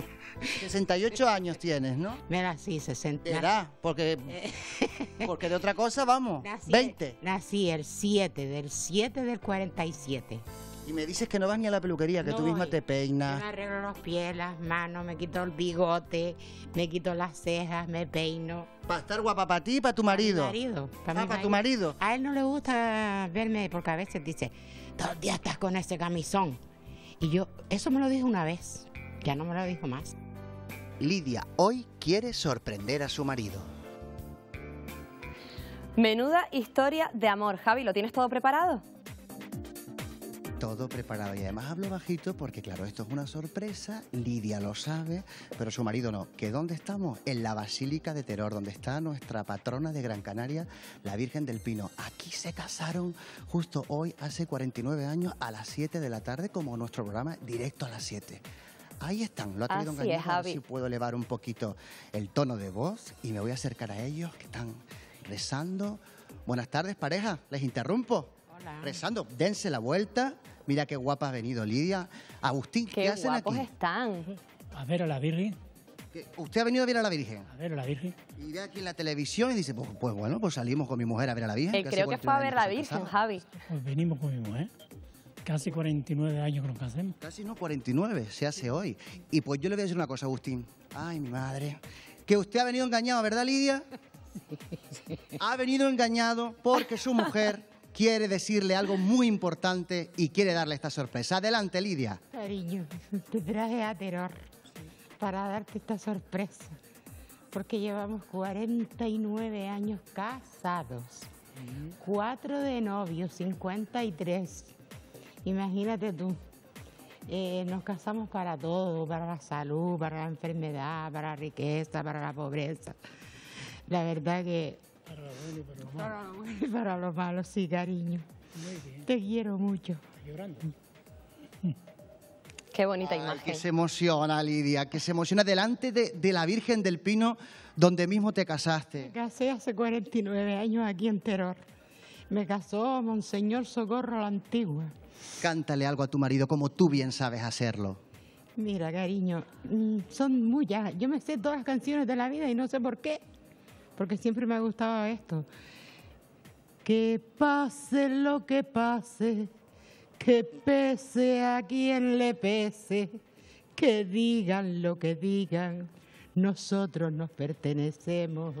[SPEAKER 5] 68 años tienes, ¿no?
[SPEAKER 4] Mira, sí, 60.
[SPEAKER 5] De edad, porque, porque de otra cosa vamos. 20.
[SPEAKER 4] Nací el 7, del 7 del 47.
[SPEAKER 5] Y me dices que no vas ni a la peluquería, que tú misma
[SPEAKER 4] voy.
[SPEAKER 5] te
[SPEAKER 4] Yo
[SPEAKER 5] peinas.
[SPEAKER 4] me arreglo los pies, las manos, me quito el bigote, me quito las cejas, me peino.
[SPEAKER 5] Para estar guapa para ti y para tu marido.
[SPEAKER 4] Para mi marido.
[SPEAKER 5] Ah,
[SPEAKER 4] mi
[SPEAKER 5] para tu marido.
[SPEAKER 4] A él no le gusta verme porque a veces dice, todo el día estás con ese camisón. Y yo, eso me lo dijo una vez, ya no me lo dijo más.
[SPEAKER 5] Lidia hoy quiere sorprender a su marido.
[SPEAKER 1] Menuda historia de amor. Javi, ¿lo tienes todo preparado?
[SPEAKER 5] Todo preparado y además hablo bajito porque claro, esto es una sorpresa, Lidia lo sabe, pero su marido no. ¿Que dónde estamos? En la Basílica de Terror, donde está nuestra patrona de Gran Canaria, la Virgen del Pino. Aquí se casaron justo hoy, hace 49 años, a las 7 de la tarde, como nuestro programa Directo a las 7. Ahí están, lo ha tenido
[SPEAKER 1] Así es,
[SPEAKER 5] a ver si puedo elevar un poquito el tono de voz y me voy a acercar a ellos que están rezando. Buenas tardes, pareja, les interrumpo.
[SPEAKER 4] Hola.
[SPEAKER 5] Rezando, dense la vuelta. Mira qué guapa ha venido Lidia. Agustín, ¿qué,
[SPEAKER 1] Qué
[SPEAKER 5] hacen
[SPEAKER 1] guapos
[SPEAKER 5] aquí?
[SPEAKER 1] están.
[SPEAKER 27] A ver a la Virgen,
[SPEAKER 5] ¿Qué- Usted ha venido a ver a la Virgen.
[SPEAKER 27] a ver a la Virgen.
[SPEAKER 5] Y ve aquí en la televisión y dice, pues, pues bueno, pues salimos con mi mujer a ver a la Virgen.
[SPEAKER 1] Eh, creo que fue a
[SPEAKER 5] 49
[SPEAKER 1] ver la
[SPEAKER 5] que se
[SPEAKER 1] Virgen. Javi.
[SPEAKER 27] Pues venimos con mi mujer. Casi 49 años que nos casemos.
[SPEAKER 5] Casi no, 49, se hace hoy. Y pues yo le voy a decir una cosa, Agustín. Ay, mi madre. Que usted ha venido engañado, ¿verdad, Lidia? Ha venido engañado porque su mujer quiere decirle algo muy importante y quiere darle esta sorpresa. Adelante, Lidia.
[SPEAKER 4] Cariño, te traje a Terror para darte esta sorpresa. Porque llevamos 49 años casados. Cuatro de novios, 53. Imagínate tú. Eh, nos casamos para todo, para la salud, para la enfermedad, para la riqueza, para la pobreza. La verdad que... Para lo bueno y para lo malo, sí, cariño. Te quiero mucho.
[SPEAKER 27] Llorando.
[SPEAKER 1] Qué bonita
[SPEAKER 5] Ay,
[SPEAKER 1] imagen.
[SPEAKER 5] que se emociona, Lidia, que se emociona delante de, de la Virgen del Pino, donde mismo te casaste.
[SPEAKER 4] Me casé hace 49 años aquí en Terror. Me casó Monseñor Socorro la Antigua.
[SPEAKER 5] Cántale algo a tu marido como tú bien sabes hacerlo.
[SPEAKER 4] Mira, cariño, mm, son muchas. Yo me sé todas las canciones de la vida y no sé por qué. Porque siempre me ha gustado esto. Que pase lo que pase, que pese a quien le pese, que digan lo que digan, nosotros nos pertenecemos.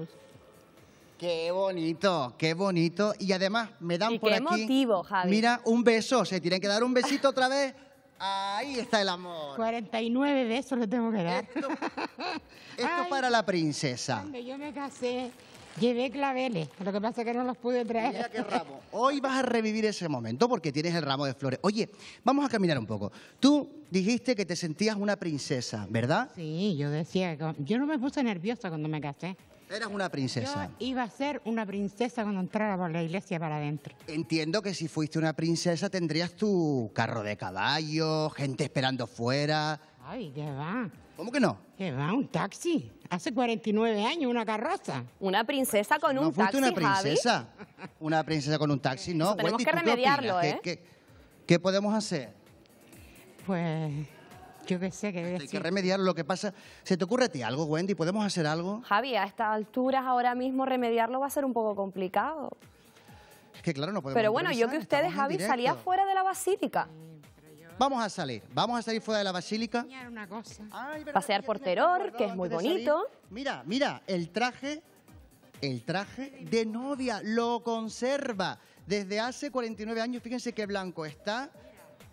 [SPEAKER 5] Qué bonito, qué bonito. Y además me dan
[SPEAKER 1] Y
[SPEAKER 5] por
[SPEAKER 1] qué
[SPEAKER 5] aquí.
[SPEAKER 1] emotivo, Javi.
[SPEAKER 5] Mira, un beso. Se tienen que dar un besito otra vez. Ahí está el amor.
[SPEAKER 4] 49 besos le tengo que dar.
[SPEAKER 5] Esto para la princesa.
[SPEAKER 4] Cuando yo me casé, llevé claveles. Lo que pasa es que no los pude traer.
[SPEAKER 5] Mira qué ramo. Hoy vas a revivir ese momento porque tienes el ramo de flores. Oye, vamos a caminar un poco. Tú dijiste que te sentías una princesa, ¿verdad?
[SPEAKER 4] Sí, yo decía, que- yo no me puse nerviosa cuando me casé.
[SPEAKER 5] Eras una princesa.
[SPEAKER 4] Yo iba a ser una princesa cuando entrara por la iglesia para adentro.
[SPEAKER 5] Entiendo que si fuiste una princesa tendrías tu carro de caballo, gente esperando fuera.
[SPEAKER 4] Ay, ¿qué va?
[SPEAKER 5] ¿Cómo que no?
[SPEAKER 4] ¿Qué va? ¿Un taxi? Hace 49 años, una carroza.
[SPEAKER 1] Una princesa con
[SPEAKER 5] No
[SPEAKER 1] un
[SPEAKER 5] fuiste
[SPEAKER 1] taxi,
[SPEAKER 5] una princesa.
[SPEAKER 1] Javi.
[SPEAKER 5] Una princesa con un taxi, no.
[SPEAKER 1] Eso tenemos
[SPEAKER 5] Wendy,
[SPEAKER 1] que
[SPEAKER 5] ¿tú qué
[SPEAKER 1] remediarlo? ¿eh?
[SPEAKER 5] ¿Qué, qué- qué podemos hacer?
[SPEAKER 4] Pues yo qué sé, qué
[SPEAKER 5] Hay que
[SPEAKER 4] decir.
[SPEAKER 5] remediarlo. Lo que pasa, ¿se te ocurre a ti algo, Wendy? ¿Podemos hacer algo?
[SPEAKER 1] Javi, a estas alturas ahora mismo remediarlo va a ser un poco complicado.
[SPEAKER 5] Es que claro, no podemos
[SPEAKER 1] Pero bueno, yo que ustedes, Javi, salía fuera de la basílica.
[SPEAKER 5] Vamos a salir, vamos a salir fuera de la basílica.
[SPEAKER 4] Una cosa.
[SPEAKER 1] Pasear por Teror, que es muy bonito.
[SPEAKER 5] Mira, mira, el traje, el traje de novia lo conserva desde hace 49 años. Fíjense qué blanco está.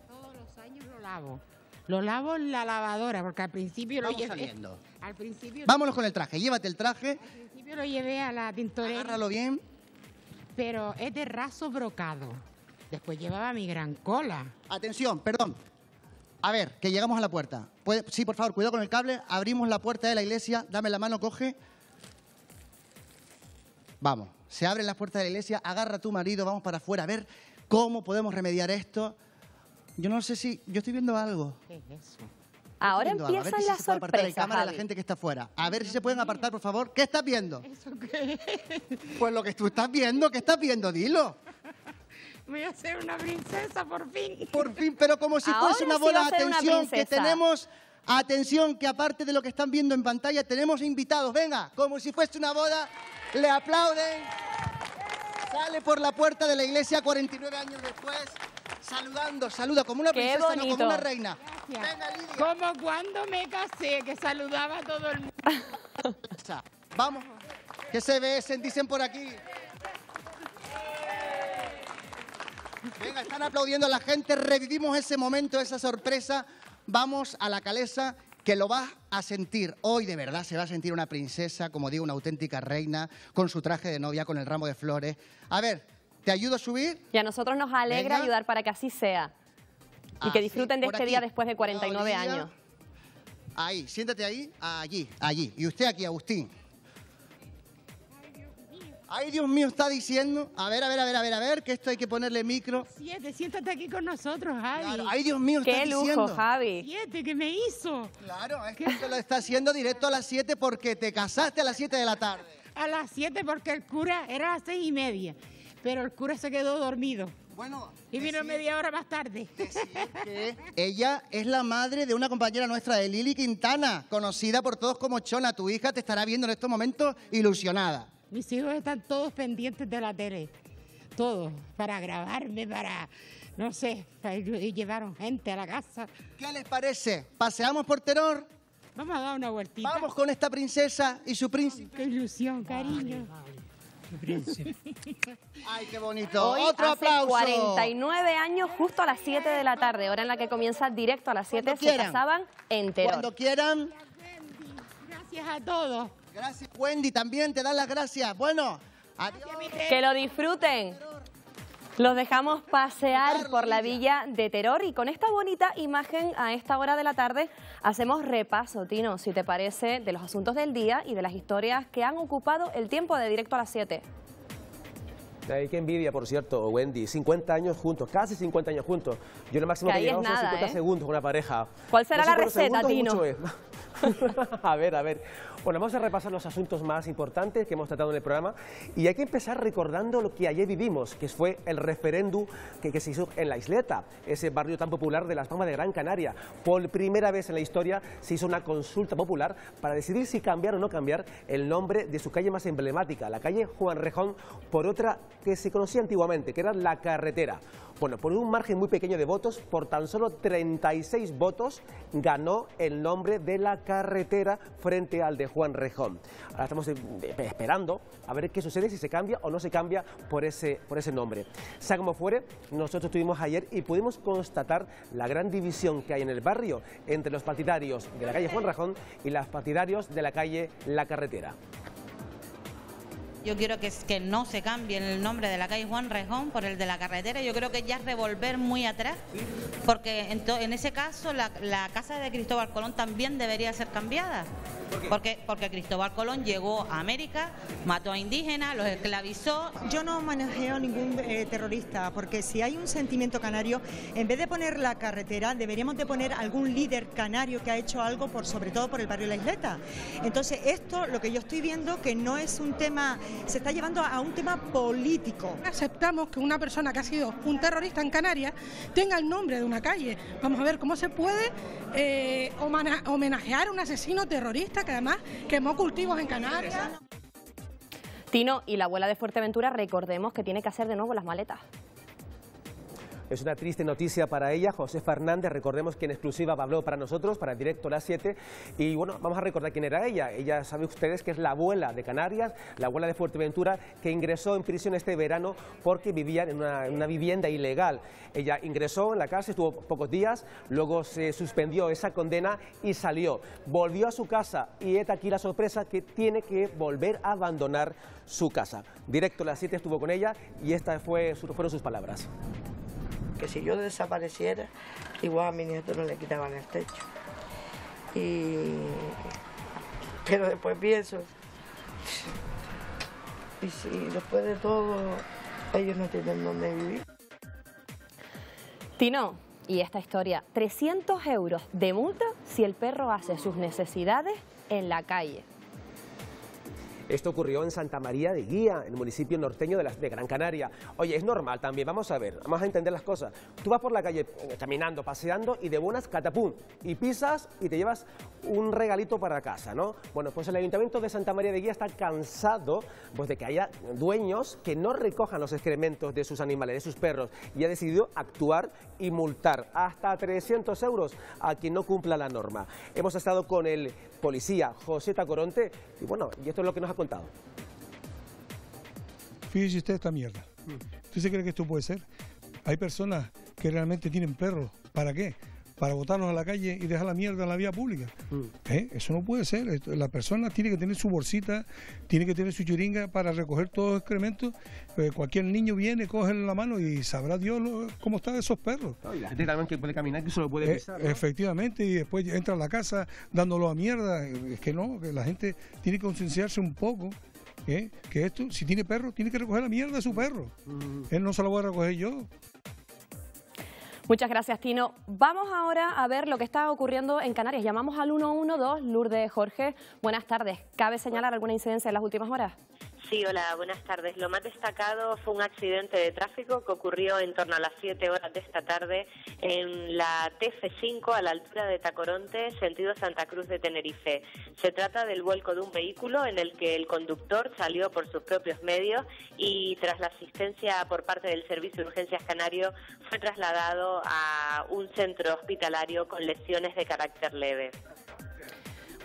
[SPEAKER 4] Todos los años lo lavo. Lo lavo en la lavadora, porque al principio lo llevé.
[SPEAKER 5] saliendo.
[SPEAKER 4] Al principio,
[SPEAKER 5] Vámonos con el traje, llévate el traje,
[SPEAKER 4] al principio lo llevé a la tintorería.
[SPEAKER 5] agárralo bien.
[SPEAKER 4] Pero es de raso brocado. Después llevaba mi gran cola.
[SPEAKER 5] Atención, perdón. A ver, que llegamos a la puerta. Puede- sí, por favor, cuidado con el cable. Abrimos la puerta de la iglesia. Dame la mano, coge. Vamos, se abren las puertas de la iglesia. Agarra a tu marido, vamos para afuera a ver cómo podemos remediar esto. Yo no sé si. Yo estoy viendo algo.
[SPEAKER 4] ¿Qué es eso?
[SPEAKER 1] Ahora empiezan
[SPEAKER 5] si
[SPEAKER 1] las
[SPEAKER 5] se puede apartar de
[SPEAKER 1] sorpresas,
[SPEAKER 5] cámara a la
[SPEAKER 1] Javi.
[SPEAKER 5] gente que está afuera. A ver si se pueden apartar, por favor. ¿Qué estás viendo? Pues lo que tú estás viendo, ¿qué estás viendo? Dilo.
[SPEAKER 4] Voy a ser una princesa por fin.
[SPEAKER 5] Por fin, pero como si
[SPEAKER 4] Ahora
[SPEAKER 5] fuese una bola. Atención, que tenemos. Atención, que aparte de lo que están viendo en pantalla, tenemos invitados. Venga, como si fuese una boda. Le aplauden. Sale por la puerta de la iglesia 49 años después. Saludando, saluda como una
[SPEAKER 1] Qué
[SPEAKER 5] princesa, no como una reina.
[SPEAKER 4] Como cuando me casé, que saludaba a todo el mundo.
[SPEAKER 5] Vamos, que se besen, dicen por aquí. Venga, están aplaudiendo a la gente, revivimos ese momento, esa sorpresa. Vamos a la calesa, que lo vas a sentir. Hoy de verdad se va a sentir una princesa, como digo, una auténtica reina, con su traje de novia, con el ramo de flores. A ver, ¿te ayudo a subir?
[SPEAKER 1] Y a nosotros nos alegra
[SPEAKER 5] Venga.
[SPEAKER 1] ayudar para que así sea. Y que
[SPEAKER 5] Así,
[SPEAKER 1] disfruten de este
[SPEAKER 5] aquí.
[SPEAKER 1] día después de 49
[SPEAKER 5] Olivia.
[SPEAKER 1] años.
[SPEAKER 5] Ahí, siéntate ahí, allí, allí. Y usted aquí, Agustín. Ay, Dios mío, está diciendo. A ver, a ver, a ver, a ver, a ver, que esto hay que ponerle micro.
[SPEAKER 4] Siete, siéntate aquí con nosotros, Javi.
[SPEAKER 5] Claro, ay, Dios mío,
[SPEAKER 1] Qué
[SPEAKER 5] estás
[SPEAKER 1] lujo,
[SPEAKER 5] diciendo.
[SPEAKER 1] Javi.
[SPEAKER 4] Siete, que me hizo.
[SPEAKER 5] Claro, es que te lo está haciendo directo a las 7 porque te casaste a las 7 de la tarde.
[SPEAKER 4] A las siete porque el cura era a las seis y media. Pero el cura se quedó dormido.
[SPEAKER 5] Bueno.
[SPEAKER 4] Y vino media hora más tarde.
[SPEAKER 5] Ella es la madre de una compañera nuestra, de Lili Quintana, conocida por todos como Chona. Tu hija te estará viendo en estos momentos ilusionada.
[SPEAKER 4] Mis hijos están todos pendientes de la tele. Todos. Para grabarme, para. No sé. para- Y llevaron gente a la casa.
[SPEAKER 5] ¿Qué les parece? ¿Paseamos por terror?
[SPEAKER 4] Vamos a dar una vueltita.
[SPEAKER 5] Vamos con esta princesa y su príncipe.
[SPEAKER 4] Qué ilusión, cariño.
[SPEAKER 5] Ay, qué bonito.
[SPEAKER 1] Hoy
[SPEAKER 5] Otro
[SPEAKER 1] hace
[SPEAKER 5] aplauso.
[SPEAKER 1] 49 años, justo a las 7 de la tarde, hora en la que comienza directo a las 7, se
[SPEAKER 5] quieran.
[SPEAKER 1] casaban en Teror.
[SPEAKER 5] Cuando quieran.
[SPEAKER 4] Gracias a todos.
[SPEAKER 5] Gracias, Wendy. También te dan las gracias. Bueno, adiós.
[SPEAKER 1] Que lo disfruten. Los dejamos pasear por la villa de Teror y con esta bonita imagen a esta hora de la tarde hacemos repaso, Tino, si te parece, de los asuntos del día y de las historias que han ocupado el tiempo de directo a las 7.
[SPEAKER 8] Ay, qué envidia, por cierto, Wendy. 50 años juntos, casi 50 años juntos. Yo lo máximo
[SPEAKER 1] Que
[SPEAKER 8] que, he llegado son
[SPEAKER 1] nada,
[SPEAKER 8] 50
[SPEAKER 1] ¿eh?
[SPEAKER 8] segundos con una pareja.
[SPEAKER 1] ¿Cuál será la
[SPEAKER 8] 50
[SPEAKER 1] receta, Tino?
[SPEAKER 8] a ver, a ver. Bueno, vamos a repasar los asuntos más importantes que hemos tratado en el programa y hay que empezar recordando lo que ayer vivimos, que fue el referéndum que, que se hizo en la isleta, ese barrio tan popular de Las Palmas de Gran Canaria. Por primera vez en la historia se hizo una consulta popular para decidir si cambiar o no cambiar el nombre de su calle más emblemática, la calle Juan Rejón, por otra que se conocía antiguamente, que era La Carretera. Bueno, por un margen muy pequeño de votos, por tan solo 36 votos, ganó el nombre de la carretera frente al de Juan Rejón. Ahora estamos eh, esperando a ver qué sucede, si se cambia o no se cambia por ese, por ese nombre. Sea como fuere, nosotros estuvimos ayer y pudimos constatar la gran división que hay en el barrio entre los partidarios de la calle Juan Rejón y los partidarios de la calle La Carretera.
[SPEAKER 28] Yo quiero que, que no se cambie el nombre de la calle Juan Rejón por el de la carretera. Yo creo que ya es revolver muy atrás, porque en, to- en ese caso la, la casa de Cristóbal Colón también debería ser cambiada. Porque, porque Cristóbal Colón llegó a América, mató a indígenas, los esclavizó.
[SPEAKER 29] Yo no manejeo ningún eh, terrorista, porque si hay un sentimiento canario, en vez de poner la carretera, deberíamos de poner algún líder canario que ha hecho algo, por sobre todo por el barrio La Isleta. Entonces, esto, lo que yo estoy viendo, que no es un tema, se está llevando a un tema político.
[SPEAKER 30] Aceptamos que una persona que ha sido un terrorista en Canarias tenga el nombre de una calle. Vamos a ver cómo se puede eh, homenajear a un asesino terrorista que además quemó cultivos en Canarias.
[SPEAKER 1] Tino y la abuela de Fuerteventura, recordemos que tiene que hacer de nuevo las maletas.
[SPEAKER 8] Es una triste noticia para ella, José Fernández, recordemos que en exclusiva habló para nosotros, para el directo las 7, y bueno, vamos a recordar quién era ella. Ella, sabe ustedes que es la abuela de Canarias, la abuela de Fuerteventura, que ingresó en prisión este verano porque vivía en una, en una vivienda ilegal. Ella ingresó en la cárcel, estuvo pocos días, luego se suspendió esa condena y salió. Volvió a su casa y está aquí la sorpresa que tiene que volver a abandonar su casa. Directo las 7 estuvo con ella y estas fue, fueron sus palabras.
[SPEAKER 19] Que si yo desapareciera, igual a mi nieto no le quitaban el techo. Y... Pero después pienso, y si después de todo ellos no tienen dónde vivir.
[SPEAKER 1] Tino, Y esta historia, 300 euros de multa si el perro hace sus necesidades en la calle.
[SPEAKER 8] Esto ocurrió en Santa María de Guía, en el municipio norteño de, la- Gran Canaria. Oye, es normal también, vamos a ver, vamos a entender las cosas. Tú vas por la calle eh, caminando, paseando y de buenas catapum, y pisas y te llevas un regalito para casa, ¿no? Bueno, pues el Ayuntamiento de Santa María de Guía está cansado pues, de que haya dueños que no recojan los excrementos de sus animales, de sus perros, y ha decidido actuar y multar hasta 300 euros a quien no cumpla la norma. Hemos estado con el policía José Tacoronte y bueno, y esto es lo que nos ha contado.
[SPEAKER 9] Fíjese usted esta mierda. ¿Usted se cree que esto puede ser? Hay personas que realmente tienen perros. ¿Para qué? Para botarlos a la calle y dejar la mierda en la vía pública. ¿Eh? Eso no puede ser. Esto- La persona tiene que tener su bolsita, tiene que tener su chiringa para recoger todos los excrementos. Eh, cualquier niño viene, coge en la mano y sabrá Dios lo- cómo están esos perros.
[SPEAKER 8] Y la gente también que puede caminar, que solo puede
[SPEAKER 9] Eh,
[SPEAKER 8] pisar. ¿no?
[SPEAKER 9] Efectivamente, y después entra a la casa dándolo a mierda. Es que no, que la gente tiene que concienciarse un poco. ¿eh? Que esto, si tiene perro, tiene que recoger la mierda de su perro. Él no se lo voy a recoger yo.
[SPEAKER 1] Muchas gracias, Tino. Vamos ahora a ver lo que está ocurriendo en Canarias. Llamamos al 112, Lourdes Jorge. Buenas tardes. ¿Cabe señalar alguna incidencia en las últimas horas?
[SPEAKER 31] Sí, hola, buenas tardes. Lo más destacado fue un accidente de tráfico que ocurrió en torno a las 7 horas de esta tarde en la TF5 a la altura de Tacoronte, sentido Santa Cruz de Tenerife. Se trata del vuelco de un vehículo en el que el conductor salió por sus propios medios y tras la asistencia por parte del Servicio de Urgencias Canario fue trasladado a un centro hospitalario con lesiones de carácter leve.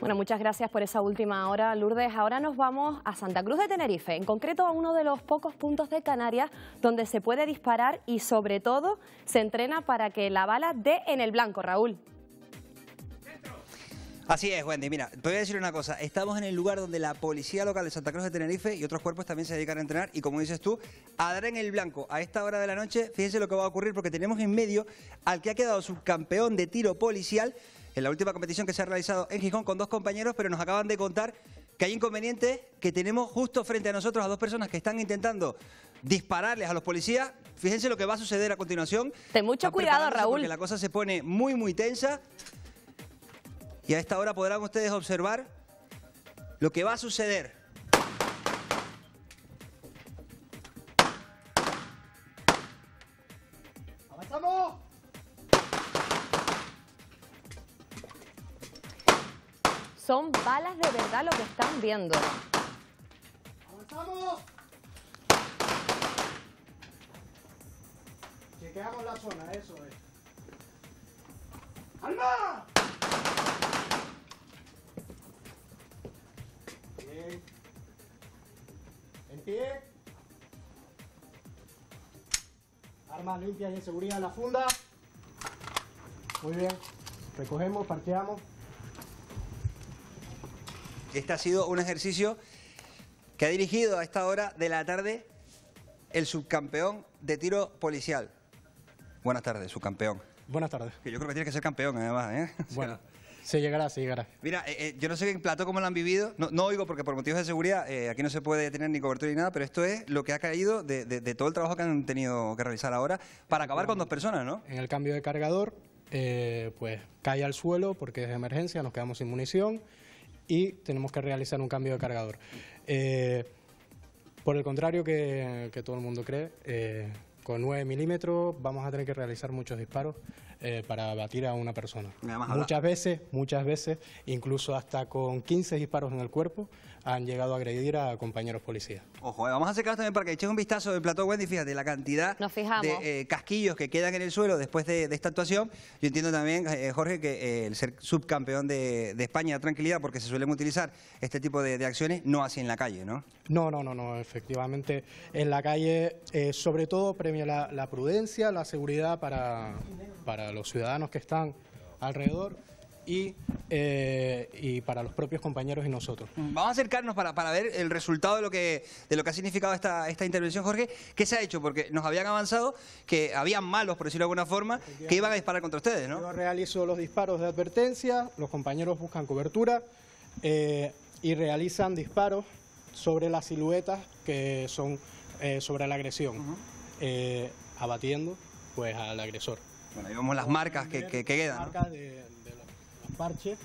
[SPEAKER 1] Bueno, muchas gracias por esa última hora, Lourdes. Ahora nos vamos a Santa Cruz de Tenerife, en concreto a uno de los pocos puntos de Canarias donde se puede disparar y sobre todo se entrena para que la bala dé en el blanco, Raúl.
[SPEAKER 6] Así es, Wendy. Mira, te voy a decir una cosa. Estamos en el lugar donde la policía local de Santa Cruz de Tenerife y otros cuerpos también se dedican a entrenar. Y como dices tú, a dar en el blanco a esta hora de la noche, fíjense lo que va a ocurrir porque tenemos en medio al que ha quedado subcampeón de tiro policial en la última competición que se ha realizado en Gijón con dos compañeros, pero nos acaban de contar que hay inconveniente, que tenemos justo frente a nosotros a dos personas que están intentando dispararles a los policías. Fíjense lo que va a suceder a continuación.
[SPEAKER 1] Ten mucho
[SPEAKER 6] Están
[SPEAKER 1] cuidado, Raúl.
[SPEAKER 6] Porque la cosa se pone muy, muy tensa. Y a esta hora podrán ustedes observar lo que va a suceder.
[SPEAKER 1] Balas de verdad lo que están viendo.
[SPEAKER 5] ¡Avanzamos! Chequeamos la zona, eso es. ¡Alma! Bien. En pie. Armas limpias y en seguridad en la funda. Muy bien. Recogemos, parqueamos.
[SPEAKER 6] Este ha sido un ejercicio que ha dirigido a esta hora de la tarde el subcampeón de tiro policial. Buenas tardes, subcampeón.
[SPEAKER 32] Buenas tardes.
[SPEAKER 6] Que yo creo que tiene que ser campeón, además. ¿eh?
[SPEAKER 32] Bueno, se llegará, se llegará.
[SPEAKER 6] Mira, eh, eh, yo no sé en plato cómo lo han vivido, no, no oigo porque por motivos de seguridad eh, aquí no se puede tener ni cobertura ni nada, pero esto es lo que ha caído de, de- de todo el trabajo que han tenido que realizar ahora para acabar con dos personas, ¿no?
[SPEAKER 32] En el cambio de cargador, pues cae al suelo porque es de emergencia, nos quedamos sin munición y tenemos que realizar un cambio de cargador. Eh, por el contrario que, que todo el mundo cree, eh, con 9 milímetros vamos a tener que realizar muchos disparos eh, para abatir a una persona. Muchas veces, muchas veces, incluso hasta con 15 disparos en el cuerpo, han llegado a agredir a compañeros policías.
[SPEAKER 6] Ojo, eh, vamos a acercaros también para que eches un vistazo del plató Wendy, fíjate, la cantidad
[SPEAKER 1] fijamos.
[SPEAKER 6] de eh, casquillos que quedan en el suelo después de, de esta actuación. Yo entiendo también, eh, Jorge, que eh, el ser subcampeón de, de España da tranquilidad porque se suelen utilizar este tipo de, de acciones, no así en la calle, ¿no?
[SPEAKER 32] No, no, no, no. Efectivamente, en la calle, eh, sobre todo, premia la, la prudencia, la seguridad para, para los ciudadanos que están alrededor y, eh, y para los propios compañeros y nosotros.
[SPEAKER 6] Vamos a acercarnos para, para ver el resultado de lo que de lo que ha significado esta, esta intervención, Jorge. ¿Qué se ha hecho? Porque nos habían avanzado que habían malos, por decirlo de alguna forma, que iban a disparar contra ustedes, ¿no?
[SPEAKER 32] Yo realizo los disparos de advertencia, los compañeros buscan cobertura eh, y realizan disparos sobre las siluetas que son eh, sobre la agresión, eh, abatiendo pues al agresor.
[SPEAKER 6] Bueno, ahí vemos las marcas que, que- que quedan. ¿no?
[SPEAKER 32] Marcas de, de parches,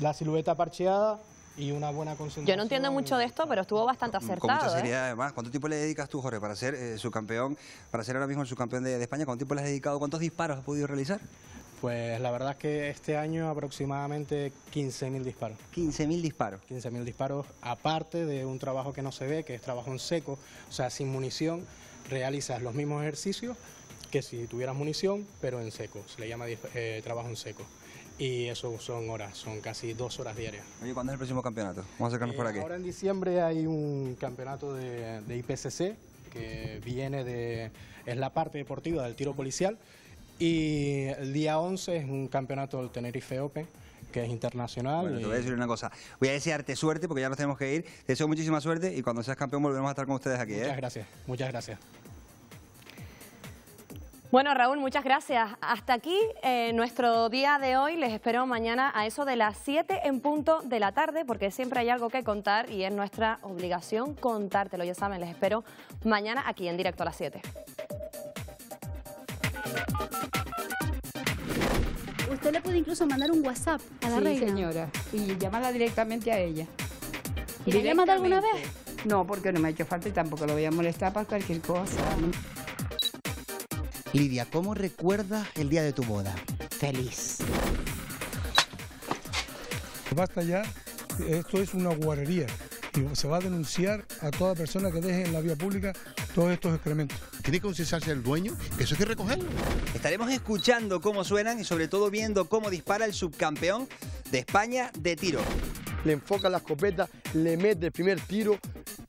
[SPEAKER 32] la silueta parcheada y una buena concentración.
[SPEAKER 1] Yo no entiendo mucho de esto, pero estuvo bastante
[SPEAKER 6] Con mucha
[SPEAKER 1] acertado. ¿eh?
[SPEAKER 6] seriedad, además. ¿Cuánto tiempo le dedicas tú, Jorge, para ser eh, subcampeón, para ser ahora mismo el subcampeón de, de España? ¿Cuánto tiempo le has dedicado? ¿Cuántos disparos has podido realizar?
[SPEAKER 32] Pues la verdad es que este año aproximadamente 15.000 disparos.
[SPEAKER 6] 15.000 disparos.
[SPEAKER 32] 15.000 disparos, aparte de un trabajo que no se ve, que es trabajo en seco, o sea, sin munición, realizas los mismos ejercicios que si tuvieras munición, pero en seco. Se le llama eh, trabajo en seco. Y eso son horas, son casi dos horas diarias.
[SPEAKER 6] Oye, ¿cuándo es el próximo campeonato? Vamos a acercarnos por aquí.
[SPEAKER 32] Ahora en diciembre hay un campeonato de, de IPCC que viene de. es la parte deportiva del tiro policial. Y el día 11 es un campeonato del Tenerife Open, que es internacional.
[SPEAKER 6] Bueno, te
[SPEAKER 32] y-
[SPEAKER 6] voy a decir una cosa. Voy a desearte suerte porque ya nos tenemos que ir. Te deseo muchísima suerte y cuando seas campeón volveremos a estar con ustedes aquí.
[SPEAKER 32] Muchas
[SPEAKER 6] ¿eh?
[SPEAKER 32] gracias, muchas gracias.
[SPEAKER 1] Bueno, Raúl, muchas gracias. Hasta aquí eh, nuestro día de hoy. Les espero mañana a eso de las 7 en punto de la tarde, porque siempre hay algo que contar y es nuestra obligación contártelo. Ya saben, les espero mañana aquí en directo a las 7.
[SPEAKER 33] Usted le puede incluso mandar un WhatsApp a la
[SPEAKER 34] sí,
[SPEAKER 33] reina.
[SPEAKER 34] señora. Y llamarla directamente a ella.
[SPEAKER 33] ¿Y la ha llamado alguna
[SPEAKER 34] Directamente. No, porque no me ha hecho falta y tampoco lo voy a molestar para cualquier cosa.
[SPEAKER 5] Lidia, ¿cómo recuerdas el día de tu boda?
[SPEAKER 34] Feliz.
[SPEAKER 9] Basta ya, esto es una guarrería y se va a denunciar a toda persona que deje en la vía pública todos estos excrementos.
[SPEAKER 22] Tiene que concienciarse el dueño que eso hay que recogerlo.
[SPEAKER 6] Estaremos escuchando cómo suenan y sobre todo viendo cómo dispara el subcampeón de España de tiro.
[SPEAKER 35] le enfoca la escopeta, le mete el primer tiro,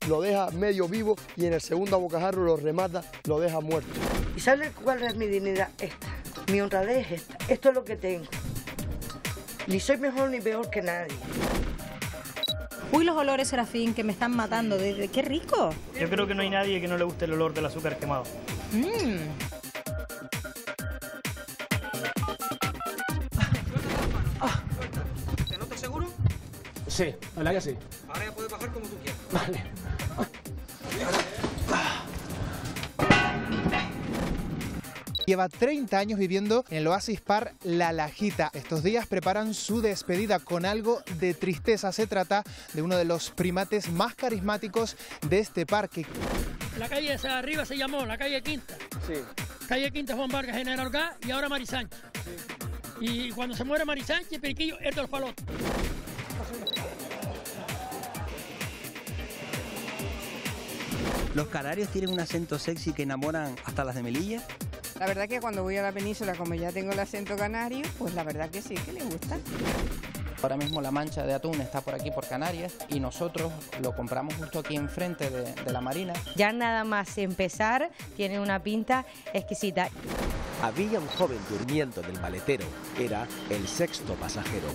[SPEAKER 35] lo deja medio vivo y en el segundo a bocajarro lo remata, lo deja muerto.
[SPEAKER 19] ¿Y sabes cuál es mi dignidad? Esta. Mi honradez es esta. Esto es lo que tengo. Ni soy mejor ni peor que nadie.
[SPEAKER 12] Uy, los olores, Serafín, que me están matando. De, de- ¡Qué rico!
[SPEAKER 26] Yo creo que no hay nadie que no le guste el olor del azúcar quemado.
[SPEAKER 12] Mm.
[SPEAKER 8] ¿Te notas seguro?
[SPEAKER 32] Sí, ¿verdad que sí?
[SPEAKER 8] Ahora ya puedes bajar como tú quieras.
[SPEAKER 32] Vale.
[SPEAKER 7] Lleva 30 años viviendo en el oasis par La Lajita. Estos días preparan su despedida con algo de tristeza. Se trata de uno de los primates más carismáticos de este parque.
[SPEAKER 27] La calle esa arriba se llamó la calle Quinta.
[SPEAKER 35] Sí.
[SPEAKER 27] Calle Quinta Juan Vargas, General Gas y ahora Mari Sánchez. Y cuando se muere Mari Sánchez, Periquillo es de los palotes.
[SPEAKER 6] ¿Los canarios tienen un acento sexy que enamoran hasta las de Melilla?
[SPEAKER 34] La verdad que cuando voy a la península, como ya tengo el acento canario, pues la verdad que sí, que le gusta.
[SPEAKER 36] Ahora mismo la mancha de atún está por aquí, por Canarias, y nosotros lo compramos justo aquí enfrente de, de la marina.
[SPEAKER 37] Ya nada más empezar, tiene una pinta exquisita.
[SPEAKER 8] Había un joven durmiendo en el maletero. Era el sexto pasajero.